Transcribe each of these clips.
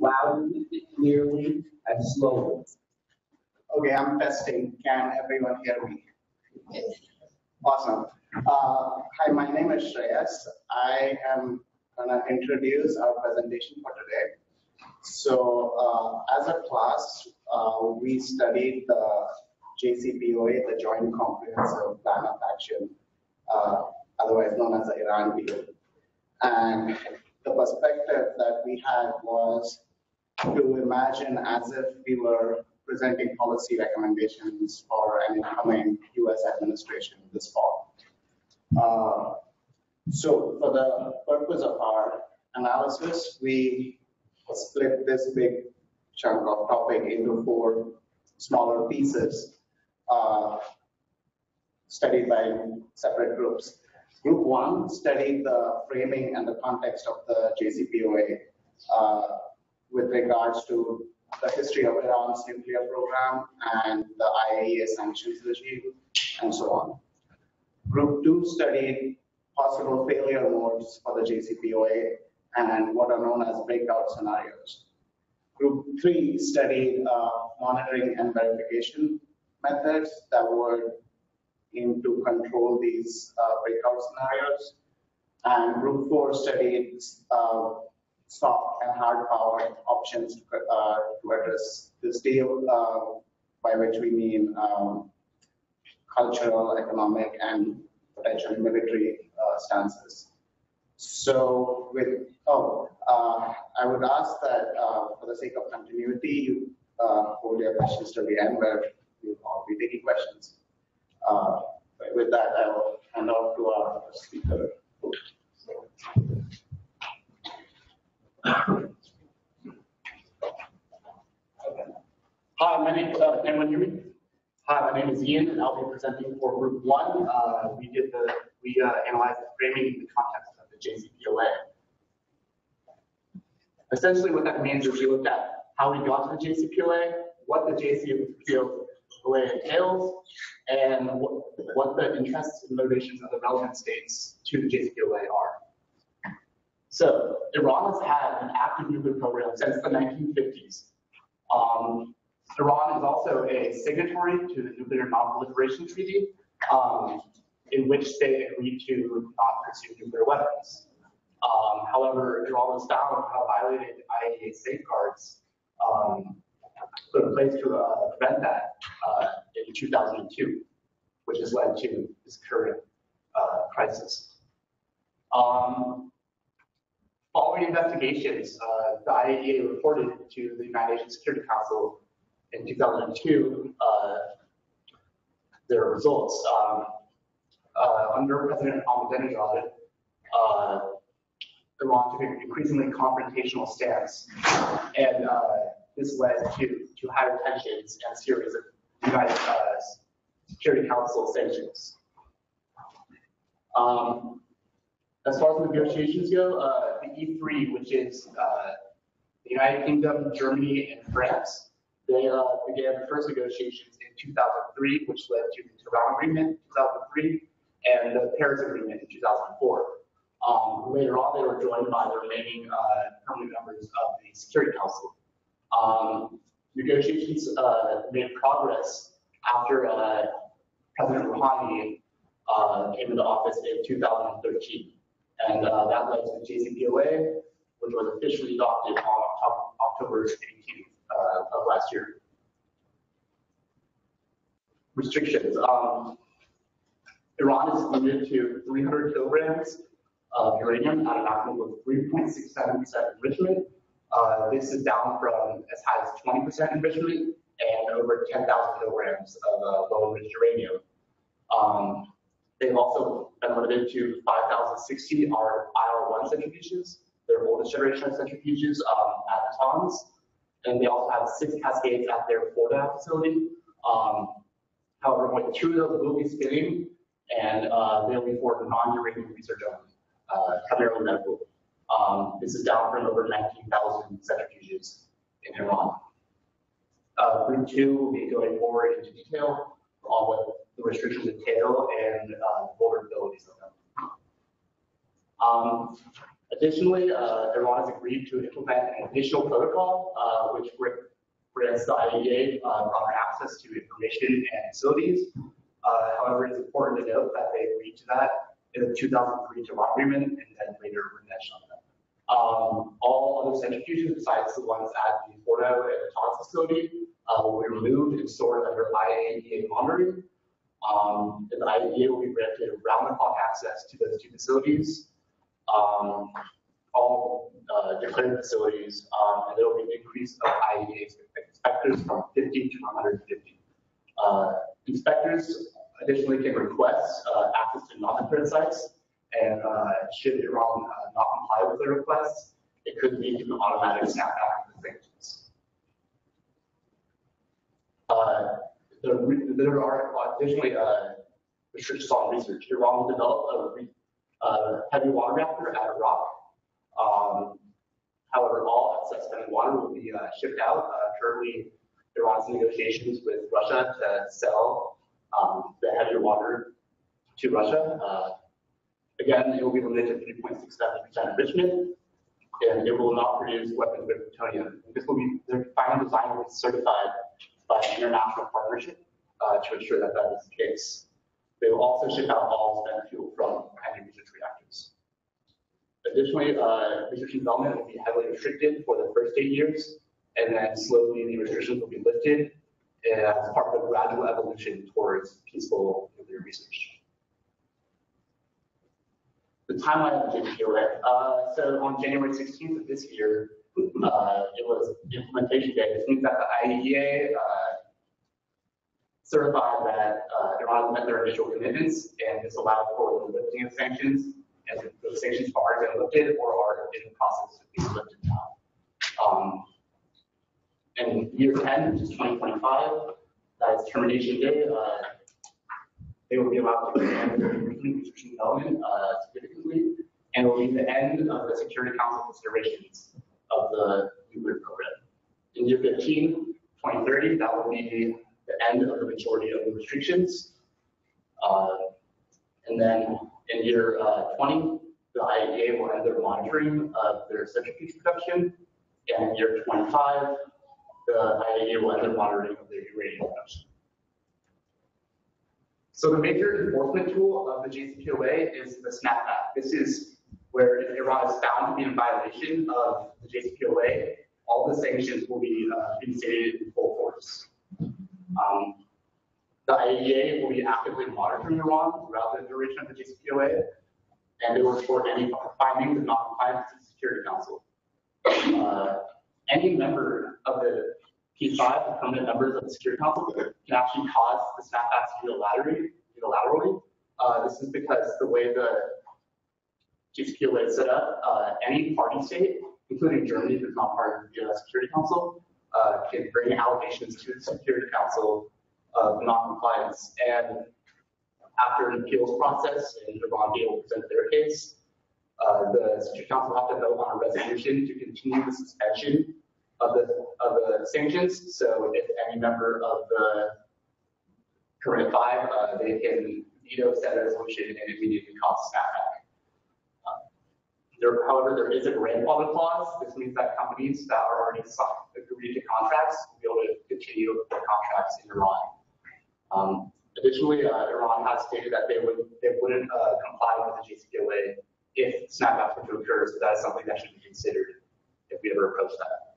loudly, clearly, and slowly. Okay, I'm testing. Can everyone hear me? Awesome. Uh, Hi, my name is Shreyas. I am gonna introduce our presentation for today. So uh, as a class, uh, we studied the JCPOA, the Joint Comprehensive Plan of Action, uh, otherwise known as the Iran deal. And the perspective that we had was to imagine as if we were presenting policy recommendations for an incoming US administration this fall. Uh, So for the purpose of our analysis, we split this big chunk of topic into four smaller pieces uh, studied by separate groups. Group one studied the framing and the context of the JCPOA uh, with regards to the history of Iran's nuclear program and the IAEA sanctions regime, and so on. Group two studied possible failure modes for the JCPOA and what are known as breakout scenarios. Group three studied uh, monitoring and verification methods that would aim to control these uh, breakout scenarios. And group four studied uh, soft and hard power options to, uh, to address this deal, by which we mean um, cultural, economic, and potentially military stances. So with, oh, uh, I would ask that uh, for the sake of continuity, you uh, hold your questions to the end where we'll all be taking questions. Uh, With that, I will hand off to our speaker. Hi, my name, uh, can anyone hear me? Hi, my name is Ian, and I'll be presenting for group one. Uh, we did the, we, uh, analyzed the framing in the context of the JCPOA. Essentially, what that means is we looked at how we got to the JCPOA, what the JCPOA entails, and what, what the interests and motivations of the relevant states to the JCPOA are. So Iran has had an active nuclear program since the 1950s. Um, Iran is also a signatory to the Nuclear Non-Proliferation Treaty, um, in which they agreed to not pursue nuclear weapons. Um, however, Iran was found to have violated IAEA safeguards um, put in place to uh, prevent that uh, in 2002, which has led to this current uh, crisis. Um, Following investigations, uh, the IAEA reported to the United Nations Security Council in 2002 uh, their results. Um, uh, under President Ahmadinejad, Iran took an increasingly confrontational stance, and this led to, to higher tensions and a series of United uh, Security Council sanctions. Um, as far as negotiations go, uh, the E3, which is uh, the United Kingdom, Germany, and France, they uh, began the first negotiations in 2003, which led to the Tehran Agreement in 2003 and the Paris Agreement in 2004. Um, later on, they were joined by the remaining uh, permanent members of the Security Council. Negotiations uh, made progress after uh, President Rouhani uh, came into office in 2013. And uh, that led to the JCPOA, which was officially adopted on October 18th uh, of last year. Restrictions. Um, Iran is limited to 300 kilograms of uranium at a maximum of 3.67% enrichment. Uh, this is down from as high as 20% enrichment and over 10,000 kilograms of uh, low enriched uranium. Um, They've also been limited to 5,060 are IR1 centrifuges, their oldest generation of centrifuges um, at Natanz. And they also have six cascades at their Fordow facility. Um, however, only two of those will be spinning, and uh, they'll be for non-uranium research only, uh, medical. Um, this is down from over 19,000 centrifuges in Iran. Uh, group two will be going forward into detail on what the restrictions entail and uh, vulnerabilities of them. Um, Additionally, uh, Iran has agreed to implement an additional protocol, uh, which grants the IAEA uh, broader access to information and facilities. Uh, However, it's important to note that they agreed to that in the 2003 Tehran Agreement and then later reneged on. Um, All other centrifuges besides the ones at the Fordo and Natanz facility uh, will be removed and stored under IAEA monitoring. Um, And the IAEA will be granted round-the-clock access to those two facilities um, all uh, declared facilities, um, and there will be an increase of IEA inspectors from 50 to 150. Uh, Inspectors additionally can request uh, access to non-declared sites, and uh, should Iran uh, not comply with the requests, it could lead to an automatic snapback of the sanctions. Uh, the There are additionally uh, restrictions on research. Iran will develop a uh, heavy water reactor at Arak. Um, However, all excess heavy water will be uh, shipped out. Uh, Currently, Iran's negotiations with Russia to sell um, the heavy water to Russia. Again, it will be limited to 3.67% enrichment, and it will not produce weapons with plutonium. This will be, their final design will be certified by an international partnership uh, to ensure that that is the case. They will also ship out all spent fuel from heavy research reactors. Additionally, uh, research and development will be heavily restricted for the first eight years, and then slowly the restrictions will be lifted as part of a gradual evolution towards peaceful nuclear research. The timeline of JPOA. Uh, so on January 16th of this year, uh, it was implementation day. This means that the IAEA uh, certified that uh, Iran met their initial commitments, and this allowed for the lifting of sanctions, and the sanctions are been lifted or are in the process of being lifted now. Um, and year 10, which is 2025, that is termination day, uh, they will be allowed to research and development uh, significantly, and will be the end of the Security Council considerations of the nuclear program. In year 15, 2030, that will be the end of the majority of the restrictions. Uh, And then in year uh, 20, the IAEA will end their monitoring of their centrifuge production. And in year 25, the IAEA will end their monitoring of their uranium production. So the major enforcement tool of the JCPOA is the snapback. This is where if Iran is found to be in violation of the JCPOA, all the sanctions will be uh, instated in full force. Um, The IAEA will be actively monitoring Iran throughout the duration of the JCPOA, and they will report any findings of non-compliance to the Security Council. Uh, Any member of the P5, the permanent members of the Security Council, can actually cause the snapbacks unilaterally. unilaterally. Uh, This is because the way the JCPOA is set up, uh, any party state, including Germany, who's not part of the US Security Council, uh, can bring allegations to the Security Council of non-compliance. And after an appeals process and Iran be able to present their case, uh, the Security Council will have to vote on a resolution to continue the suspension of the, of the sanctions. So if any member of the current five, uh, they can veto said resolution and immediately cause snapback. Uh, There, however, there is a grandfather clause. This means that companies that are already signed, agreed to contracts will be able to continue their contracts in Iran. Um, Additionally, uh, Iran has stated that they would, they wouldn't uh, comply with the JCPOA if snapbacks were to occur, so that is something that should be considered if we ever approach that.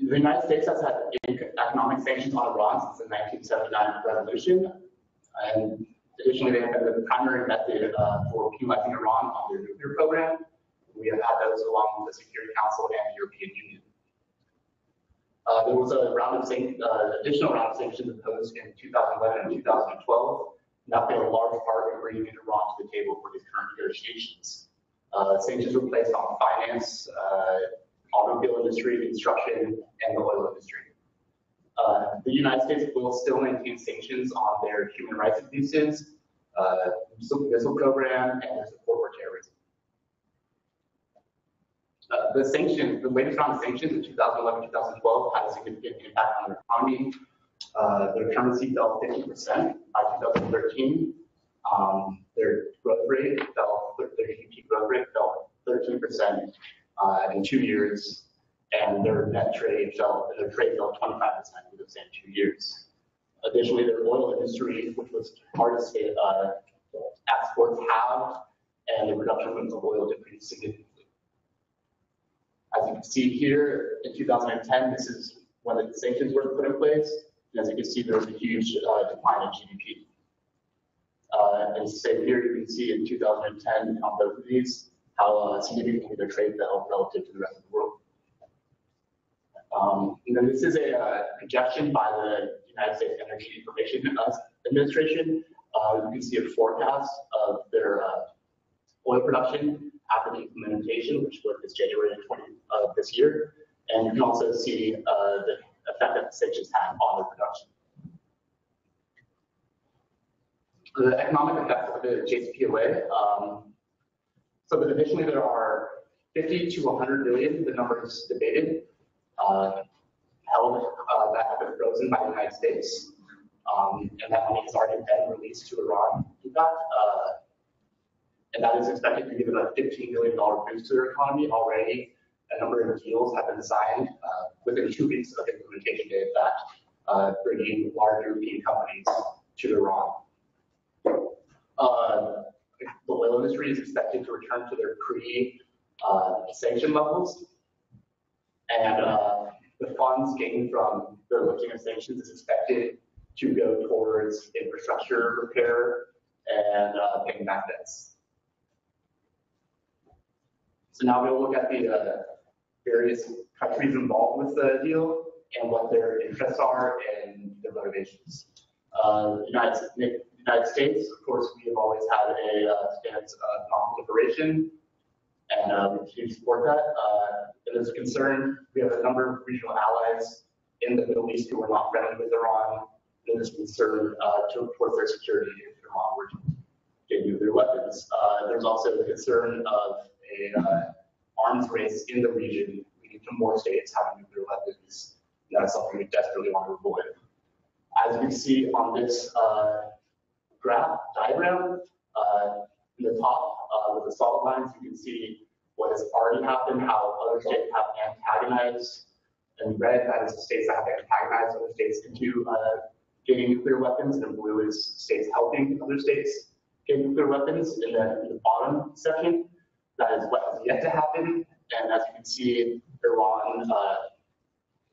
The United States has had economic sanctions on Iran since the 1979 revolution, and additionally, they have been the primary method uh, for penalizing Iran on their nuclear program. We have had those along with the Security Council and the European Union. Uh, there was a round of uh, additional round of sanctions imposed in 2011 and 2012, and that played a large part in bringing Iran to the table for these current negotiations. Uh, sanctions were placed on finance, uh, automobile industry, construction, and the oil industry. Uh, the United States will still maintain sanctions on their human rights abuses, uh, missile program, and their support for terrorism. Uh, the sanctions, the latest round of sanctions in 2011, 2012 had a significant impact on their economy. Uh, their currency fell 50% by 2013. Um, their growth rate fell, their GDP growth rate fell 13% uh, in two years, and their net trade fell, their trade fell 25% in the same two years. Additionally, their oil industry, which was hardest hit, uh, exports have, and the production of oil decreased significantly. As you can see here, in 2010, this is when the sanctions were put in place. And as you can see, there was a huge uh, decline in GDP. Uh, and same here, you can see in 2010 on both of these, how uh, significantly their trade fell relative to the rest of the world. Um, and then this is a uh, projection by the United States Energy Information Administration. Uh, you can see a forecast of their uh, oil production after the implementation, which was January 20 of this year. And you can also see uh, the effect that the sanctions had on their production. The economic effects of the JCPOA. Um, so additionally, there are 50 to 100 billion, the number is debated, uh, held uh, that have been frozen by the United States. Um, and that money has already been released to Iran. Uh, and that is expected to give it a $15 billion boost to their economy. Already, a number of deals have been signed uh, within two weeks of implementation date that uh, bringing large European companies to Iran. Uh, the oil industry is expected to return to their pre-sanction levels, and uh, the funds gained from the lifting of sanctions is expected to go towards infrastructure repair and uh, paying back debts. So now we'll look at the uh, various countries involved with the deal and what their interests are and their motivations. Uh, United, United States, of course, we have always had a uh, stance of non-proliferation, and uh, we continue to support that. Uh, a concern, we have a number of regional allies in the Middle East who are not friendly with Iran. And there's concern uh, to, towards their security if Iran were to get nuclear weapons. Uh, there's also the concern of a uh, arms race in the region, leading to more states having nuclear weapons. That is something we desperately want to avoid. As we see on this graph diagram, uh, in the top uh, with the solid lines, you can see what has already happened, how other states have antagonized. In red, that is the states that have antagonized other states into uh, getting nuclear weapons, and blue is states helping other states get nuclear weapons. And then in the bottom section, that is what has yet to happen. And as you can see, Iran uh,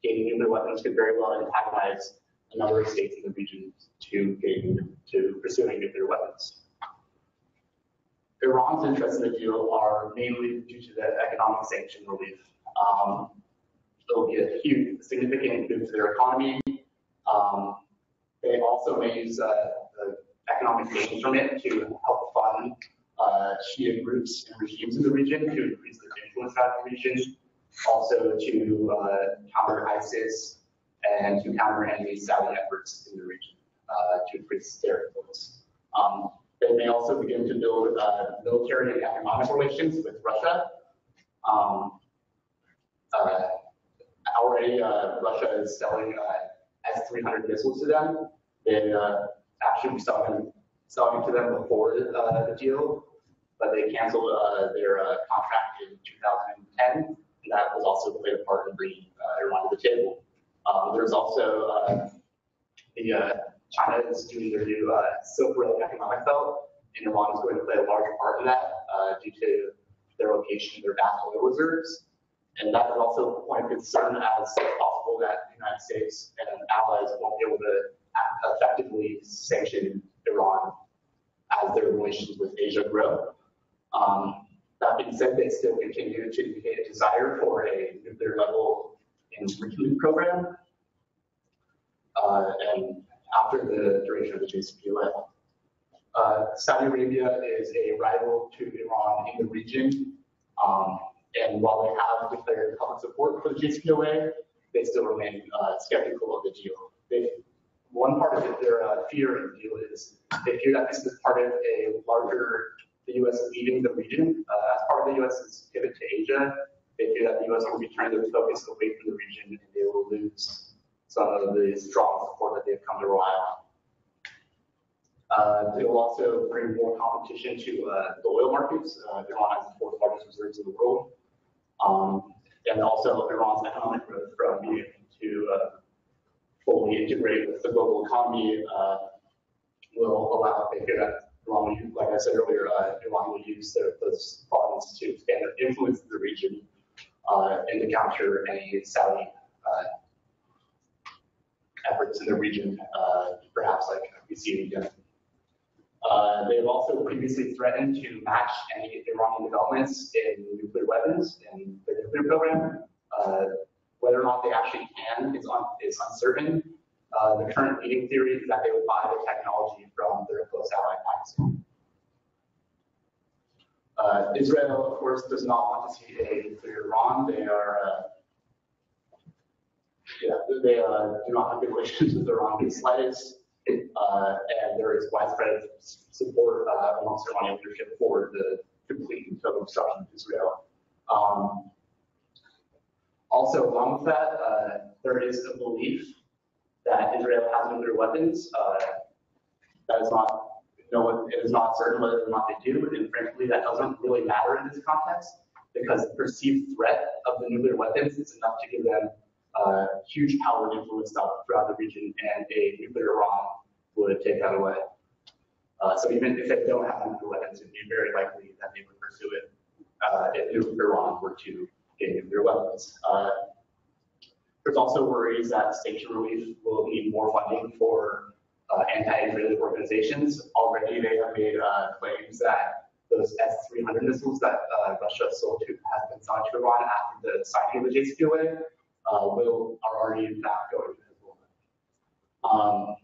gaining nuclear weapons could very well antagonize a number of states in the region to getting to pursuing nuclear weapons. Iran's interests in the deal are mainly due to the economic sanction relief. Um, it'll be a huge, significant boost to their economy. Um, they also may use uh, the economic gains from it to help fund uh, Shia groups and regimes in the region to increase their influence throughout the region, also to uh, counter ISIS and to counter any Saudi efforts in the region uh, to increase their influence. Um, they may also begin to build uh, military and economic relations with Russia. Um, uh, already, uh, Russia is selling S-300 missiles to them. They actually were selling, selling to them before the deal, but they canceled uh, their uh, contract in 2010. And that was also played a part in bringing uh, Iran to the table. Um, there's also uh, the uh, China is doing their new uh, Silk Road economic belt, and Iran is going to play a large part in that due to their location their vast oil reserves. And that is also a point of concern as it's possible that the United States and allies won't be able to effectively sanction Iran as their relations with Asia grow. Um, that being said, they still continue to indicate a desire for a nuclear level enrichment program. Uh, and after the duration of the JCPOA. Uh, Saudi Arabia is a rival to Iran in the region. Um, and while they have declared public support for the JCPOA, they still remain uh, skeptical of the deal. They, one part of it, their uh, fear in the deal is they fear that this is part of a larger the U.S. is leaving the region. Uh, as part of the U.S.'s pivot to Asia, they fear that the U.S. will be turning their focus away from the region and they will lose some of the strong support that they've come to rely on. Uh, It will also bring more competition to uh, the oil markets. Uh, Iran has the fourth largest reserves in the world. Um, And also Iran's economic growth from being able to uh, fully integrate with the global economy uh, will allow, they could, uh, Iran, like I said earlier, uh, Iran will use their- those funds to expand their influence in the region and to counter any Saudi uh, efforts in the region, uh, perhaps like we see in Yemen. Uh, They have also previously threatened to match any Iranian developments in nuclear weapons in their nuclear program. Uh, Whether or not they actually can is un- is uncertain. Uh, The current leading theory is that they would buy the technology from their close ally Pakistan. Uh, Israel, of course, does not want to see a nuclear Iran. They are, uh, yeah, they uh, do not have good relations with Iran in the slightest. Uh, and there is widespread support uh, amongst Iranian leadership for the complete and total destruction of Israel. Um, also, along with that, uh, there is a belief that Israel has nuclear weapons. That is not, no it is not certain whether or not they do, and frankly, that doesn't really matter in this context because the perceived threat of the nuclear weapons is enough to give them uh, huge power and influence throughout the region, and a nuclear Iran would take that away. Uh, so even if they don't have nuclear weapons, it'd be very likely that they would pursue it uh, if Iran were to gain nuclear weapons. Uh, there's also worries that sanction relief will need more funding for uh, anti-Israeli organizations. Already, they have made uh, claims that those S-300 missiles that uh, Russia sold to has been sold to Iran after the signing of the JCPOA uh, will are already in fact going to Hezbollah. Um,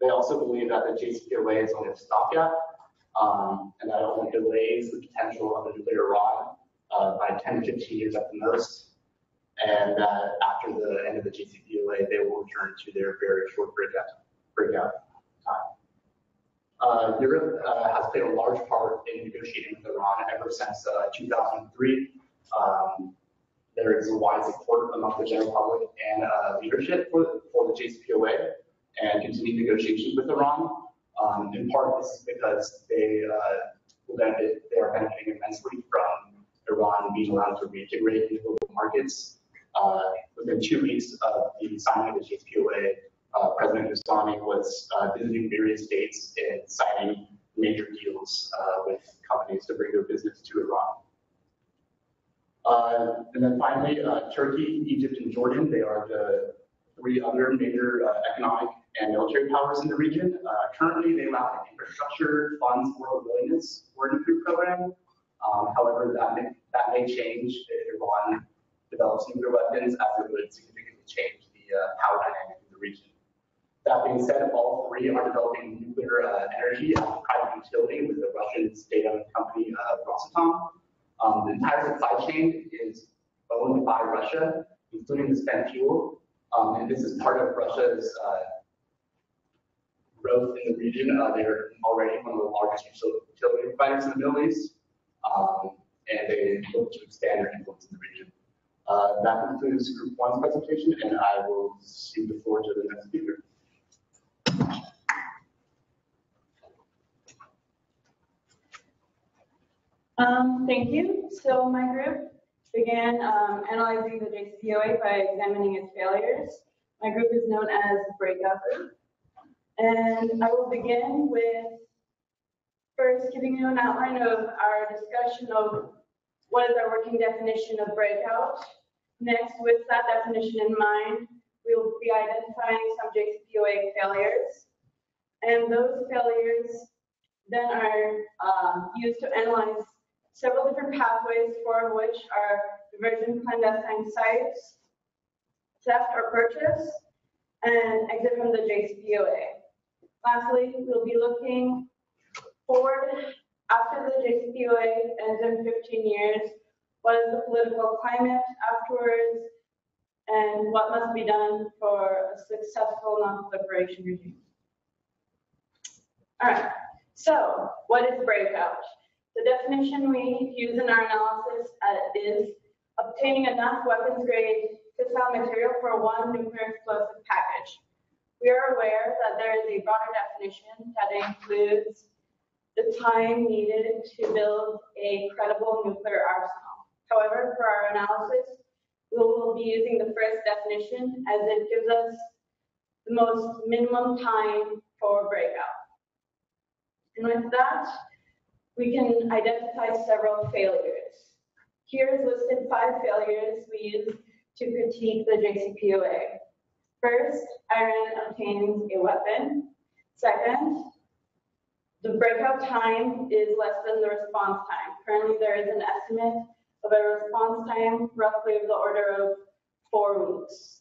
they also believe that the JCPOA is only a stopgap, um, and that it only delays the potential of a nuclear Iran uh, by 10 to 15 years at the most, and that after the end of the JCPOA, they will return to their very short breakout breakout. Uh, Europe uh, has played a large part in negotiating with Iran ever since uh, 2003. Um, there is a wide support among the general public and uh, leadership for, for the JCPOA and continued negotiations with Iran. Um, in part, this is because they uh, they are benefiting immensely from Iran being allowed to reintegrate into global markets. Uh, within two weeks of the signing of the JCPOA, uh, President Rouhani was uh, visiting various states and signing major deals uh, with companies to bring their business to Iran. Uh, and then finally, uh, Turkey, Egypt, and Jordan, they are the three other major uh, economic and military powers in the region. Currently, they lack infrastructure, funds, or willingness for an nuclear program. Um, however, that may, that may change if Iran develops nuclear weapons, as it would significantly change the power dynamic in the region. That being said, all three are developing nuclear uh, energy as a private utility with the Russian state-owned company uh, Rosatom. Um, the entire supply chain is owned by Russia, including the spent fuel. Um, and this is part of Russia's uh, growth in the region. Uh, they're already one of the largest utility providers in the Middle East, um, and they look to expand their influence in the region. Uh, that concludes Group One's presentation, and I will cede the floor to the next speaker. Um, thank you. So my group began um, analyzing the JCPOA by examining its failures. My group is known as the Breakout Group. And I will begin with first giving you an outline of our discussion of what is our working definition of breakout. Next, with that definition in mind, we will be identifying some JCPOA failures. And those failures then are um, used to analyze several different pathways, four of which are diversion clandestine sites, theft or purchase, and exit from the JCPOA. Lastly, we'll be looking forward after the JCPOA ends in 15 years. What is the political climate afterwards? And what must be done for a successful non-proliferation regime? All right, so what is breakout? The definition we use in our analysis uh, is obtaining enough weapons grade fissile material for one nuclear explosive package. we are aware that there is a broader definition that includes the time needed to build a credible nuclear arsenal. However, for our analysis, we will be using the first definition as it gives us the most minimum time for breakout. And with that, we can identify several failures. Here is listed five failures we use to critique the JCPOA. First, Iran obtains a weapon. Second, the breakout time is less than the response time. Currently, there is an estimate of a response time roughly of the order of four weeks.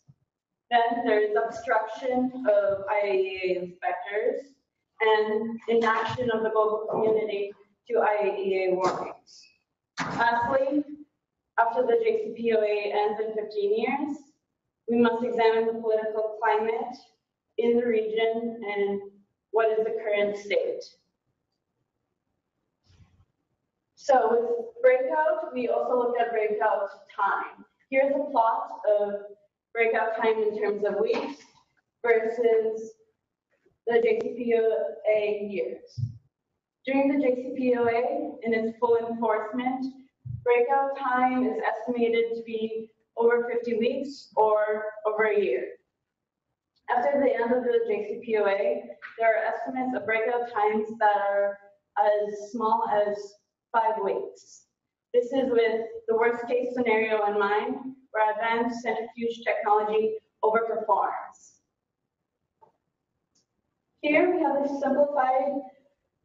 Then there is obstruction of IAEA inspectors and inaction of the global community to IAEA warnings. Lastly, after the JCPOA ends in 15 years, we must examine the political climate in the region and what is the current state. So with breakout, we also looked at breakout time. Here's a plot of breakout time in terms of weeks versus the JCPOA years. During the JCPOA, in its full enforcement, breakout time is estimated to be over 50 weeks or over a year. After the end of the JCPOA, there are estimates of breakout times that are as small as five weeks. This is with the worst case scenario in mind, where advanced centrifuge technology overperforms. Here we have a simplified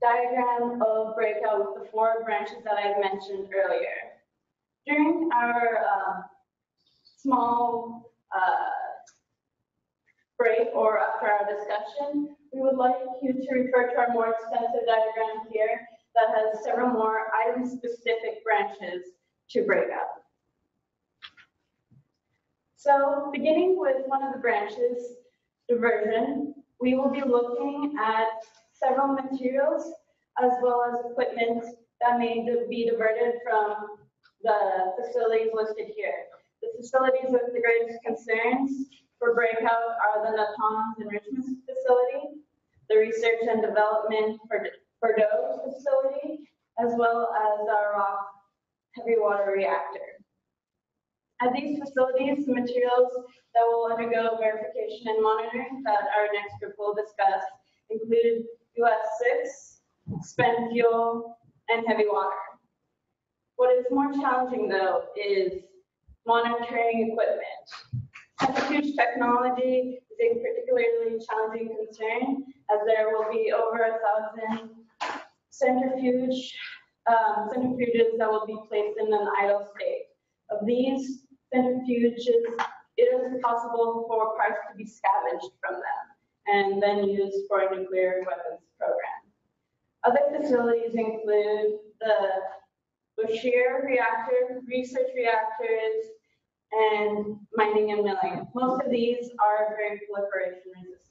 diagram of breakout with the four branches that I mentioned earlier. During our uh, small uh, break or after our discussion, we would like you to refer to our more extensive diagram here that has several more item-specific branches to breakout. So beginning with one of the branches, diversion, we will be looking at several materials as well as equipment that may be diverted from the facilities listed here. The facilities with the greatest concerns for breakout are the Natanz enrichment facility, the research and development for Fordow facility, as well as Arak heavy water reactor. At these facilities, the materials that will undergo verification and monitoring that our next group will discuss include UF6, spent fuel, and heavy water. What is more challenging though is monitoring equipment. Centrifuge technology is a particularly challenging concern as there will be over a thousand centrifuge um, centrifuges that will be placed in an idle state. Of these centrifuges, it is possible for parts to be scavenged from them and then used for a nuclear weapons program. Other facilities include the Bushehr reactor, research reactors, and mining and milling. Most of these are very proliferation resistant.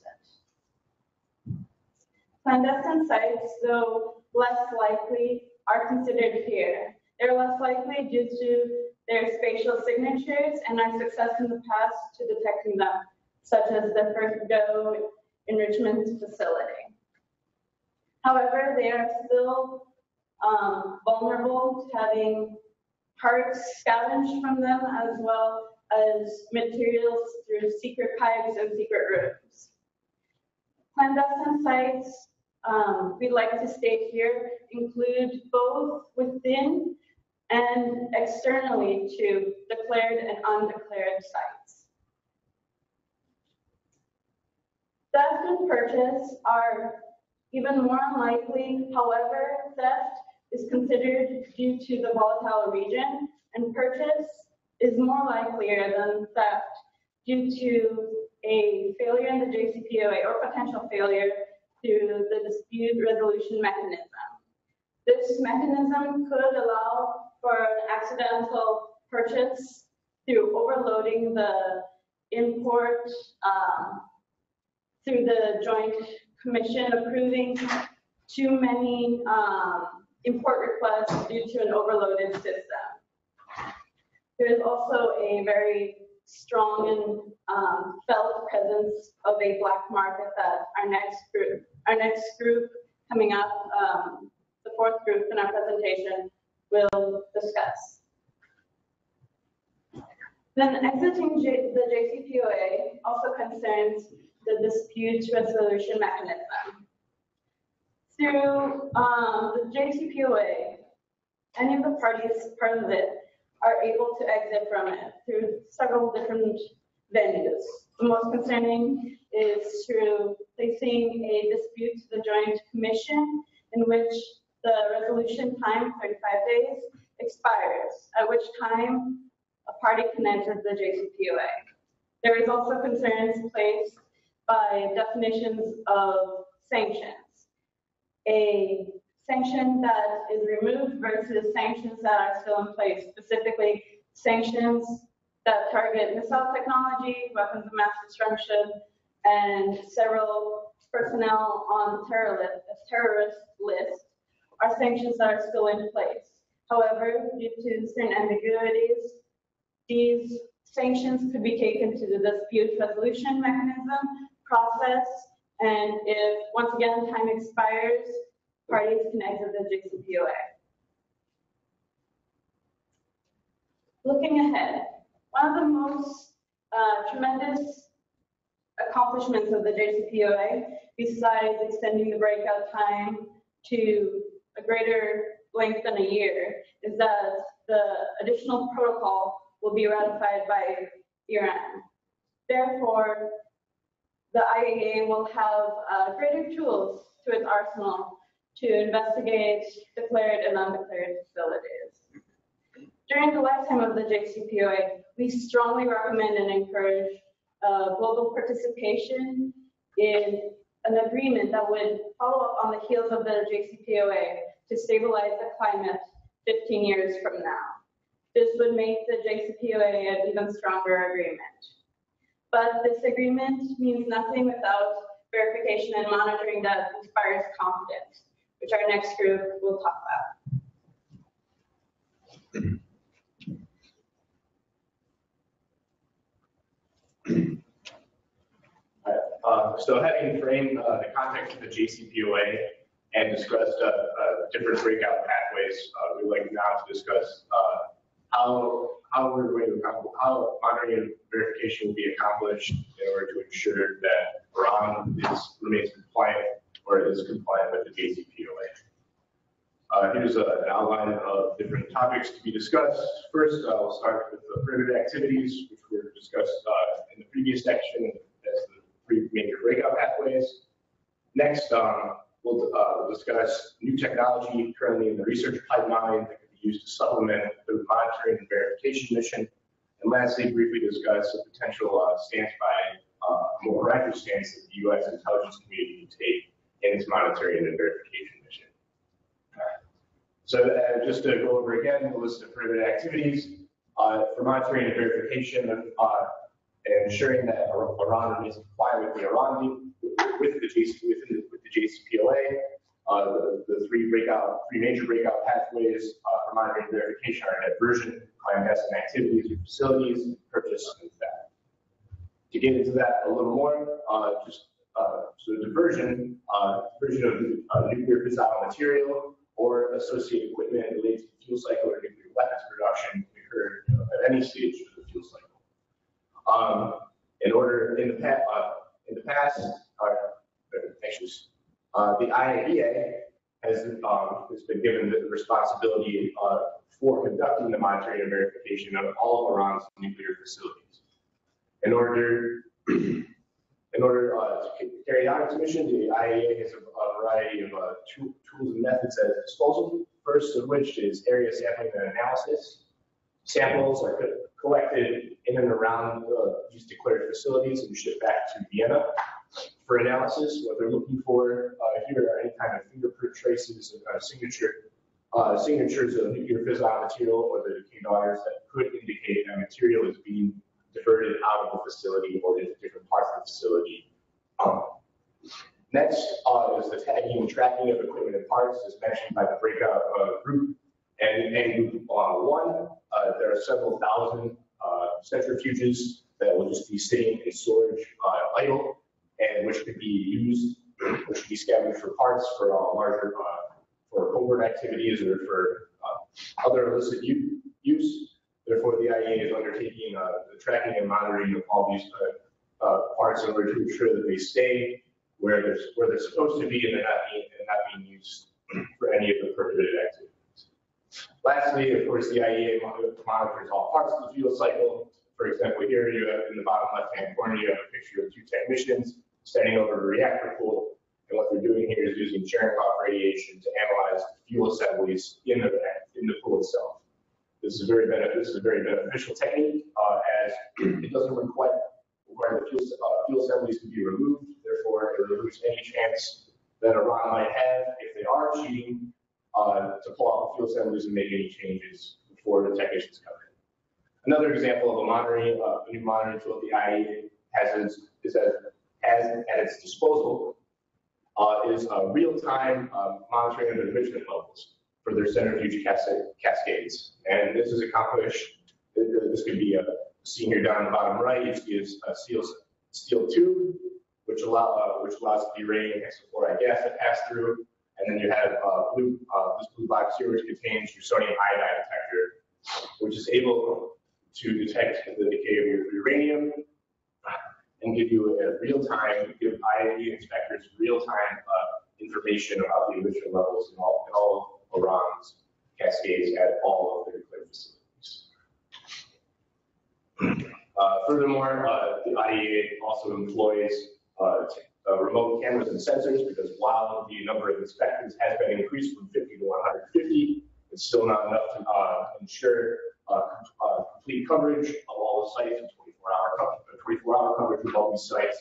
Clandestine sites, though less likely, are considered here. They're less likely due to their spatial signatures and our success in the past to detecting them, such as the Fordo enrichment facility. However, they are still um, vulnerable to having parts scavenged from them as well as materials through secret pipes and secret rooms. Clandestine sites, um, we'd like to state here, include both within and externally to declared and undeclared sites. Theft and purchase are even more unlikely, however, theft is considered due to the volatile region, and purchase is more likelier than theft due to a failure in the JCPOA or potential failure through the dispute resolution mechanism. This mechanism could allow for an accidental purchase through overloading the import um, through the joint commission approving too many um, import requests due to an overloaded system. There is also a very strong and um, felt presence of a black market that our next group, our next group coming up, um, the fourth group in our presentation, will discuss. Then exiting the JCPOA also concerns the dispute resolution mechanism. Through um, the JCPOA, any of the parties part of it are able to exit from it through several different venues. The most concerning is through placing a dispute to the Joint Commission in which the resolution time, 35 days, expires, at which time a party can enter the JCPOA. There is also concerns placed by definitions of sanctions. A sanction that is removed versus sanctions that are still in place, specifically sanctions that target missile technology, weapons of mass destruction, and several personnel on list, terrorist list are sanctions that are still in place. However, due to certain ambiguities, these sanctions could be taken to the dispute resolution mechanism process, and if, once again, time expires, parties can exit the JCPOA. Looking ahead, one of the most uh, tremendous accomplishments of the JCPOA, besides extending the breakout time to a greater length than a year, is that the additional protocol will be ratified by Iran. Therefore, the IAEA will have uh, greater tools to its arsenal to investigate declared and undeclared facilities. During the lifetime of the JCPOA, we strongly recommend and encourage uh, global participation in an agreement that would follow up on the heels of the JCPOA to stabilize the climate 15 years from now. This would make the JCPOA an even stronger agreement. But this agreement means nothing without verification and monitoring that inspires confidence, which our next group will talk about. Uh, So having framed uh, the context of the JCPOA and discussed uh, uh, different breakout pathways, uh, we'd like now to discuss uh, how, how we're going to, accomplish- how monitoring and verification will be accomplished in order to ensure that Iran is, remains compliant or is compliant with the JCPOA. Uh, Here's an outline of different topics to be discussed. First, we'll start with the prohibited activities, which were discussed uh, in the previous section as the three major breakout pathways. Next, um, we'll uh, discuss new technology currently in the research pipeline that used to supplement the monitoring and verification mission. And lastly, briefly discuss the potential uh, stance by, uh, more proactive stance that the U.S. intelligence community can take in its monitoring and verification mission. So uh, just to go over again, the list of prohibited activities uh, for monitoring and verification of uh, ensuring that Iran remains compliant with the Iran with the, with the JCPOA. Uh, the, the three breakout, three major breakout pathways uh, for monitoring verification are diversion, clandestine activities or facilities, purchase, and theft. To get into that a little more, uh, just uh, so diversion, uh, diversion of uh, nuclear fissile material or associated equipment related to the fuel cycle or nuclear weapons production can occur you know, at any stage of the fuel cycle. Um, in order, in the uh, in the past, actually, uh, the IAEA has, um, has been given the responsibility, uh, for conducting the monitoring and verification of all of Iran's nuclear facilities. In order, in order, uh, to carry out its mission, the IAEA has a, a variety of, uh, tool- tools and methods at its disposal. First of which is area sampling and analysis. Samples are co- collected in and around uh, these declared facilities and shipped back to Vienna for analysis. What they're looking for uh, here are any kind of fingerprint traces, uh, signature, uh, signatures of nuclear fissile material or the decay daughters that could indicate that material is being diverted out of the facility or into different parts of the facility. Um, Next uh, is the tagging and tracking of equipment and parts, as mentioned by the breakout uh, group. And in group uh, one, there are several thousand centrifuges that will just be sitting in storage idle and which could be used, which could be scavenged for parts for uh, larger, uh, for covert activities or for uh, other illicit use. Therefore, the IEA is undertaking uh, the tracking and monitoring of all these uh, parts in order to ensure that they stay where they're, where they're supposed to be and they're not being, and not being used for any of the prohibited activities. Lastly, of course, the IEA monitors all parts of the fuel cycle. For example, here you have in the bottom left-hand corner, you have a picture of two technicians standing over a reactor pool. And what they're doing here is using Cherenkov radiation to analyze fuel assemblies in the, in the pool itself. This is very this is a very beneficial technique, uh, as it doesn't require, require the fuel, uh, fuel assemblies to be removed. Therefore, it removes any chance that Iran might have, if they are cheating, uh, to pull out the fuel assemblies and make any changes before the technicians come in. Another example of a monitoring, uh, a new monitoring tool the IAEA has is, is that has at its disposal uh, is uh, real-time uh, monitoring of enrichment levels for their centrifuge cascade- cascades. And this is accomplished, this could be uh, seen here down the bottom right, You is a steel, steel tube, which allow, uh, which allows the uranium hexafluoride gas to pass through. And then you have uh, blue, this blue box here, which contains your sodium iodide detector, which is able to detect the decay of your uranium and give you a real-time, give IAEA inspectors real-time uh, information about the enrichment levels in all, in all of Iran's cascades at all of their nuclear facilities. Uh, Furthermore, uh, the IAEA also employs uh, uh, remote cameras and sensors because while the number of inspectors has been increased from 50 to 150, it's still not enough to uh, ensure complete coverage of all the sites 24-hour coverage, 24-hour coverage of all these sites.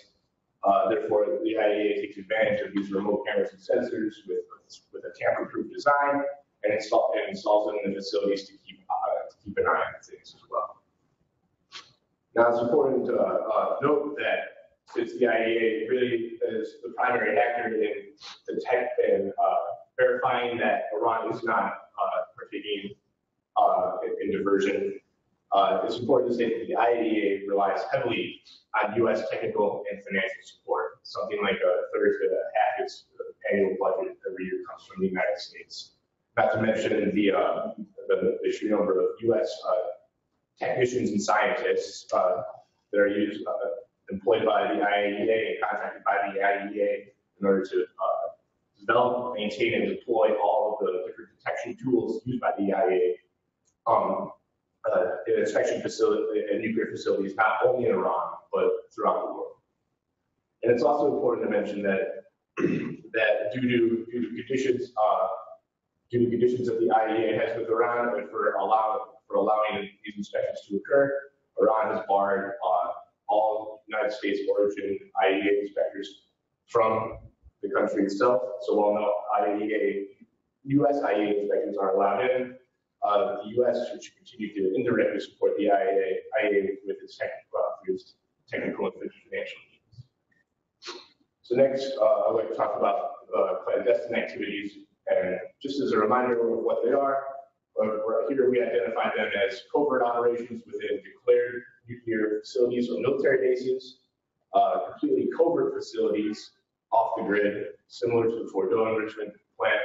Uh, Therefore, the IAEA takes advantage of these remote cameras and sensors with, with a tamper-proof design and install, and installs them in the facilities to keep, uh, to keep an eye on things as well. Now, it's important to uh, note that since the IAEA really is the primary actor in detect and uh, verifying that Iran is not uh, partaking uh, in diversion, uh, it's important to say that the IAEA relies heavily on U.S. technical and financial support. Something like a third to half its annual budget every year comes from the United States. Not to mention the, uh, the, the sheer number of U.S. Uh, technicians and scientists uh, that are used, uh, employed by the IAEA and contracted by the IAEA in order to uh, develop, maintain, and deploy all of the different detection tools used by the IAEA um, uh, in inspection facility, in nuclear facilities, not only in Iran, but throughout the world. And it's also important to mention that, that due to, due to conditions, uh, due to conditions that the IAEA has with Iran, and for allow, for allowing these inspections to occur, Iran has barred, uh, all United States origin IAEA inspectors from the country itself. So while no IAEA, US IAEA inspectors are allowed in, the U.S. should continue to indirectly support the IAEA, IAEA with its technical, its technical and financial needs. So next, uh, I'd like to talk about uh, clandestine activities, and just as a reminder of what they are, uh, here we identify them as covert operations within declared nuclear facilities or military bases, uh, completely covert facilities off the grid, similar to the Fordow enrichment plant,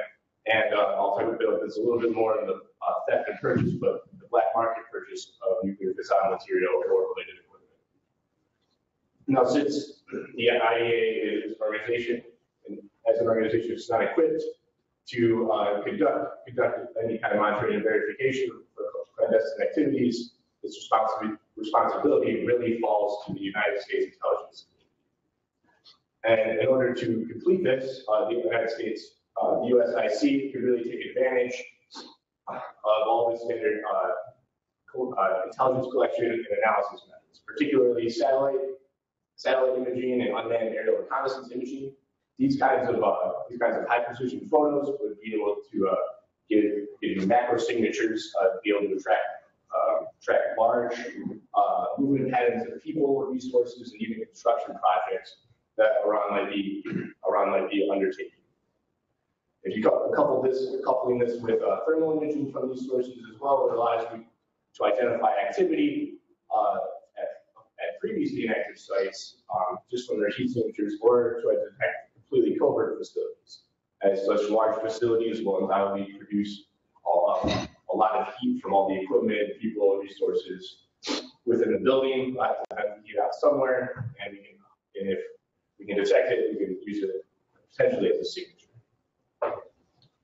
and uh, I'll talk about this a little bit more in the uh, theft and purchase, but the black market purchase of nuclear fissile material or related equipment. Now, since the IAEA is an organization, and as an organization, it's not equipped to uh, conduct conduct any kind of monitoring and verification for clandestine activities, its responsibility responsibility really falls to the United States intelligence. And in order to complete this, uh, the United States uh, the USIC could really take advantage of all the standard uh, uh, intelligence collection and analysis methods, particularly satellite, satellite imaging and unmanned aerial reconnaissance imaging. These kinds of uh, these kinds of high precision photos would be able to uh, give, give you macro signatures, uh, be able to track track large movement patterns of people, resources, and even construction projects that Iran might be Iran might be undertaking. If you couple this, coupling this with uh, thermal imaging from these sources as well, it allows you to identify activity uh, at, at previously inactive sites, um, just from their heat signatures or to detect completely covert facilities. As such, large facilities will undoubtedly produce uh, a lot of heat from all the equipment, people, and resources within the building. Lots of times we heat out somewhere, and we can, and if we can detect it, we can use it potentially as a signature.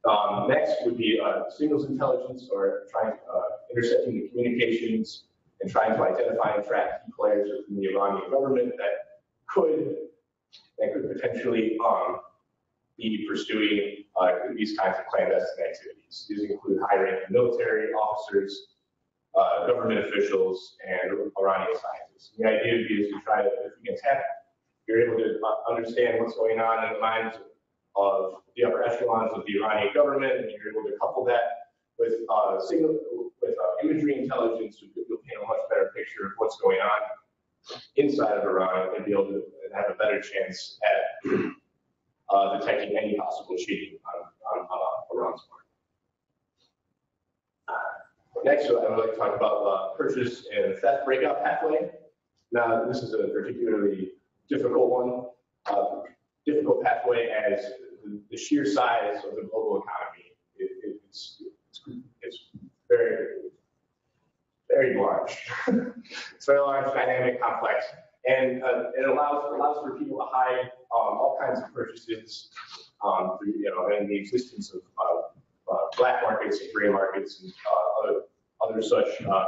Um, next would be uh, signals intelligence or trying uh, intercepting the communications and trying to identify and track key players within the Iranian government that could that could potentially um, be pursuing uh, these kinds of clandestine activities. These include high-ranking military officers, uh, government officials, and Iranian scientists. The idea would be is to try to, if we can tap, you're able to uh, understand what's going on in the minds of the upper echelons of the Iranian government, and you're able to couple that with uh, signal, with uh, imagery intelligence, you'll paint a much better picture of what's going on inside of Iran and be able to have a better chance at uh, detecting any possible cheating on, on, on Iran's part. Next, I would like to talk about uh, purchase and theft breakout pathway. Now, this is a particularly difficult one. Difficult pathway as the, sheer size of the global economy. It, it, it's, it's, very, very large. it's very large, dynamic, complex, and uh, it allows allows for people to hide um, all kinds of purchases um, you know, and the existence of uh, uh, black markets and gray markets and uh, other, other such uh,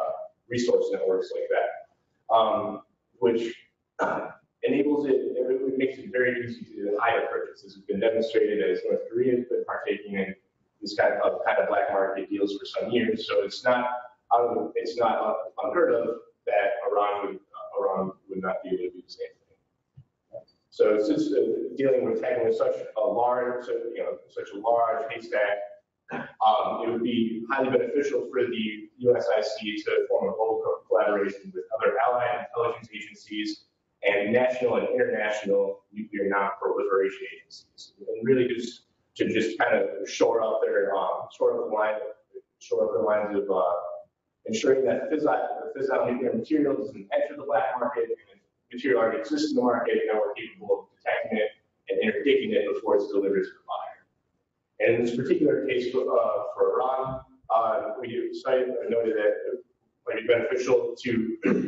resource networks like that, um, which enables it, it makes it very easy to hide a purchase. This has been demonstrated as North Korea has been partaking in this kind of, kind of black market deals for some years. So it's not, um, it's not unheard of that Iran would, uh, Iran would not be able to do the same thing. So just uh, dealing with tackling such a large, you know, such a large haystack. Um, it would be highly beneficial for the USIC to form a collaboration with other allied intelligence agencies and national and international nuclear non-proliferation agencies, and really just to just kind of shore up their um, shore up the line, shore up the lines of uh, ensuring that fissile, fissile nuclear material doesn't enter the black market, and material already exists in the market, and we're capable of detecting it and interdicting it before it's delivered to the buyer. And in this particular case for, uh, for Iran, uh, we cited, noted that it might be beneficial to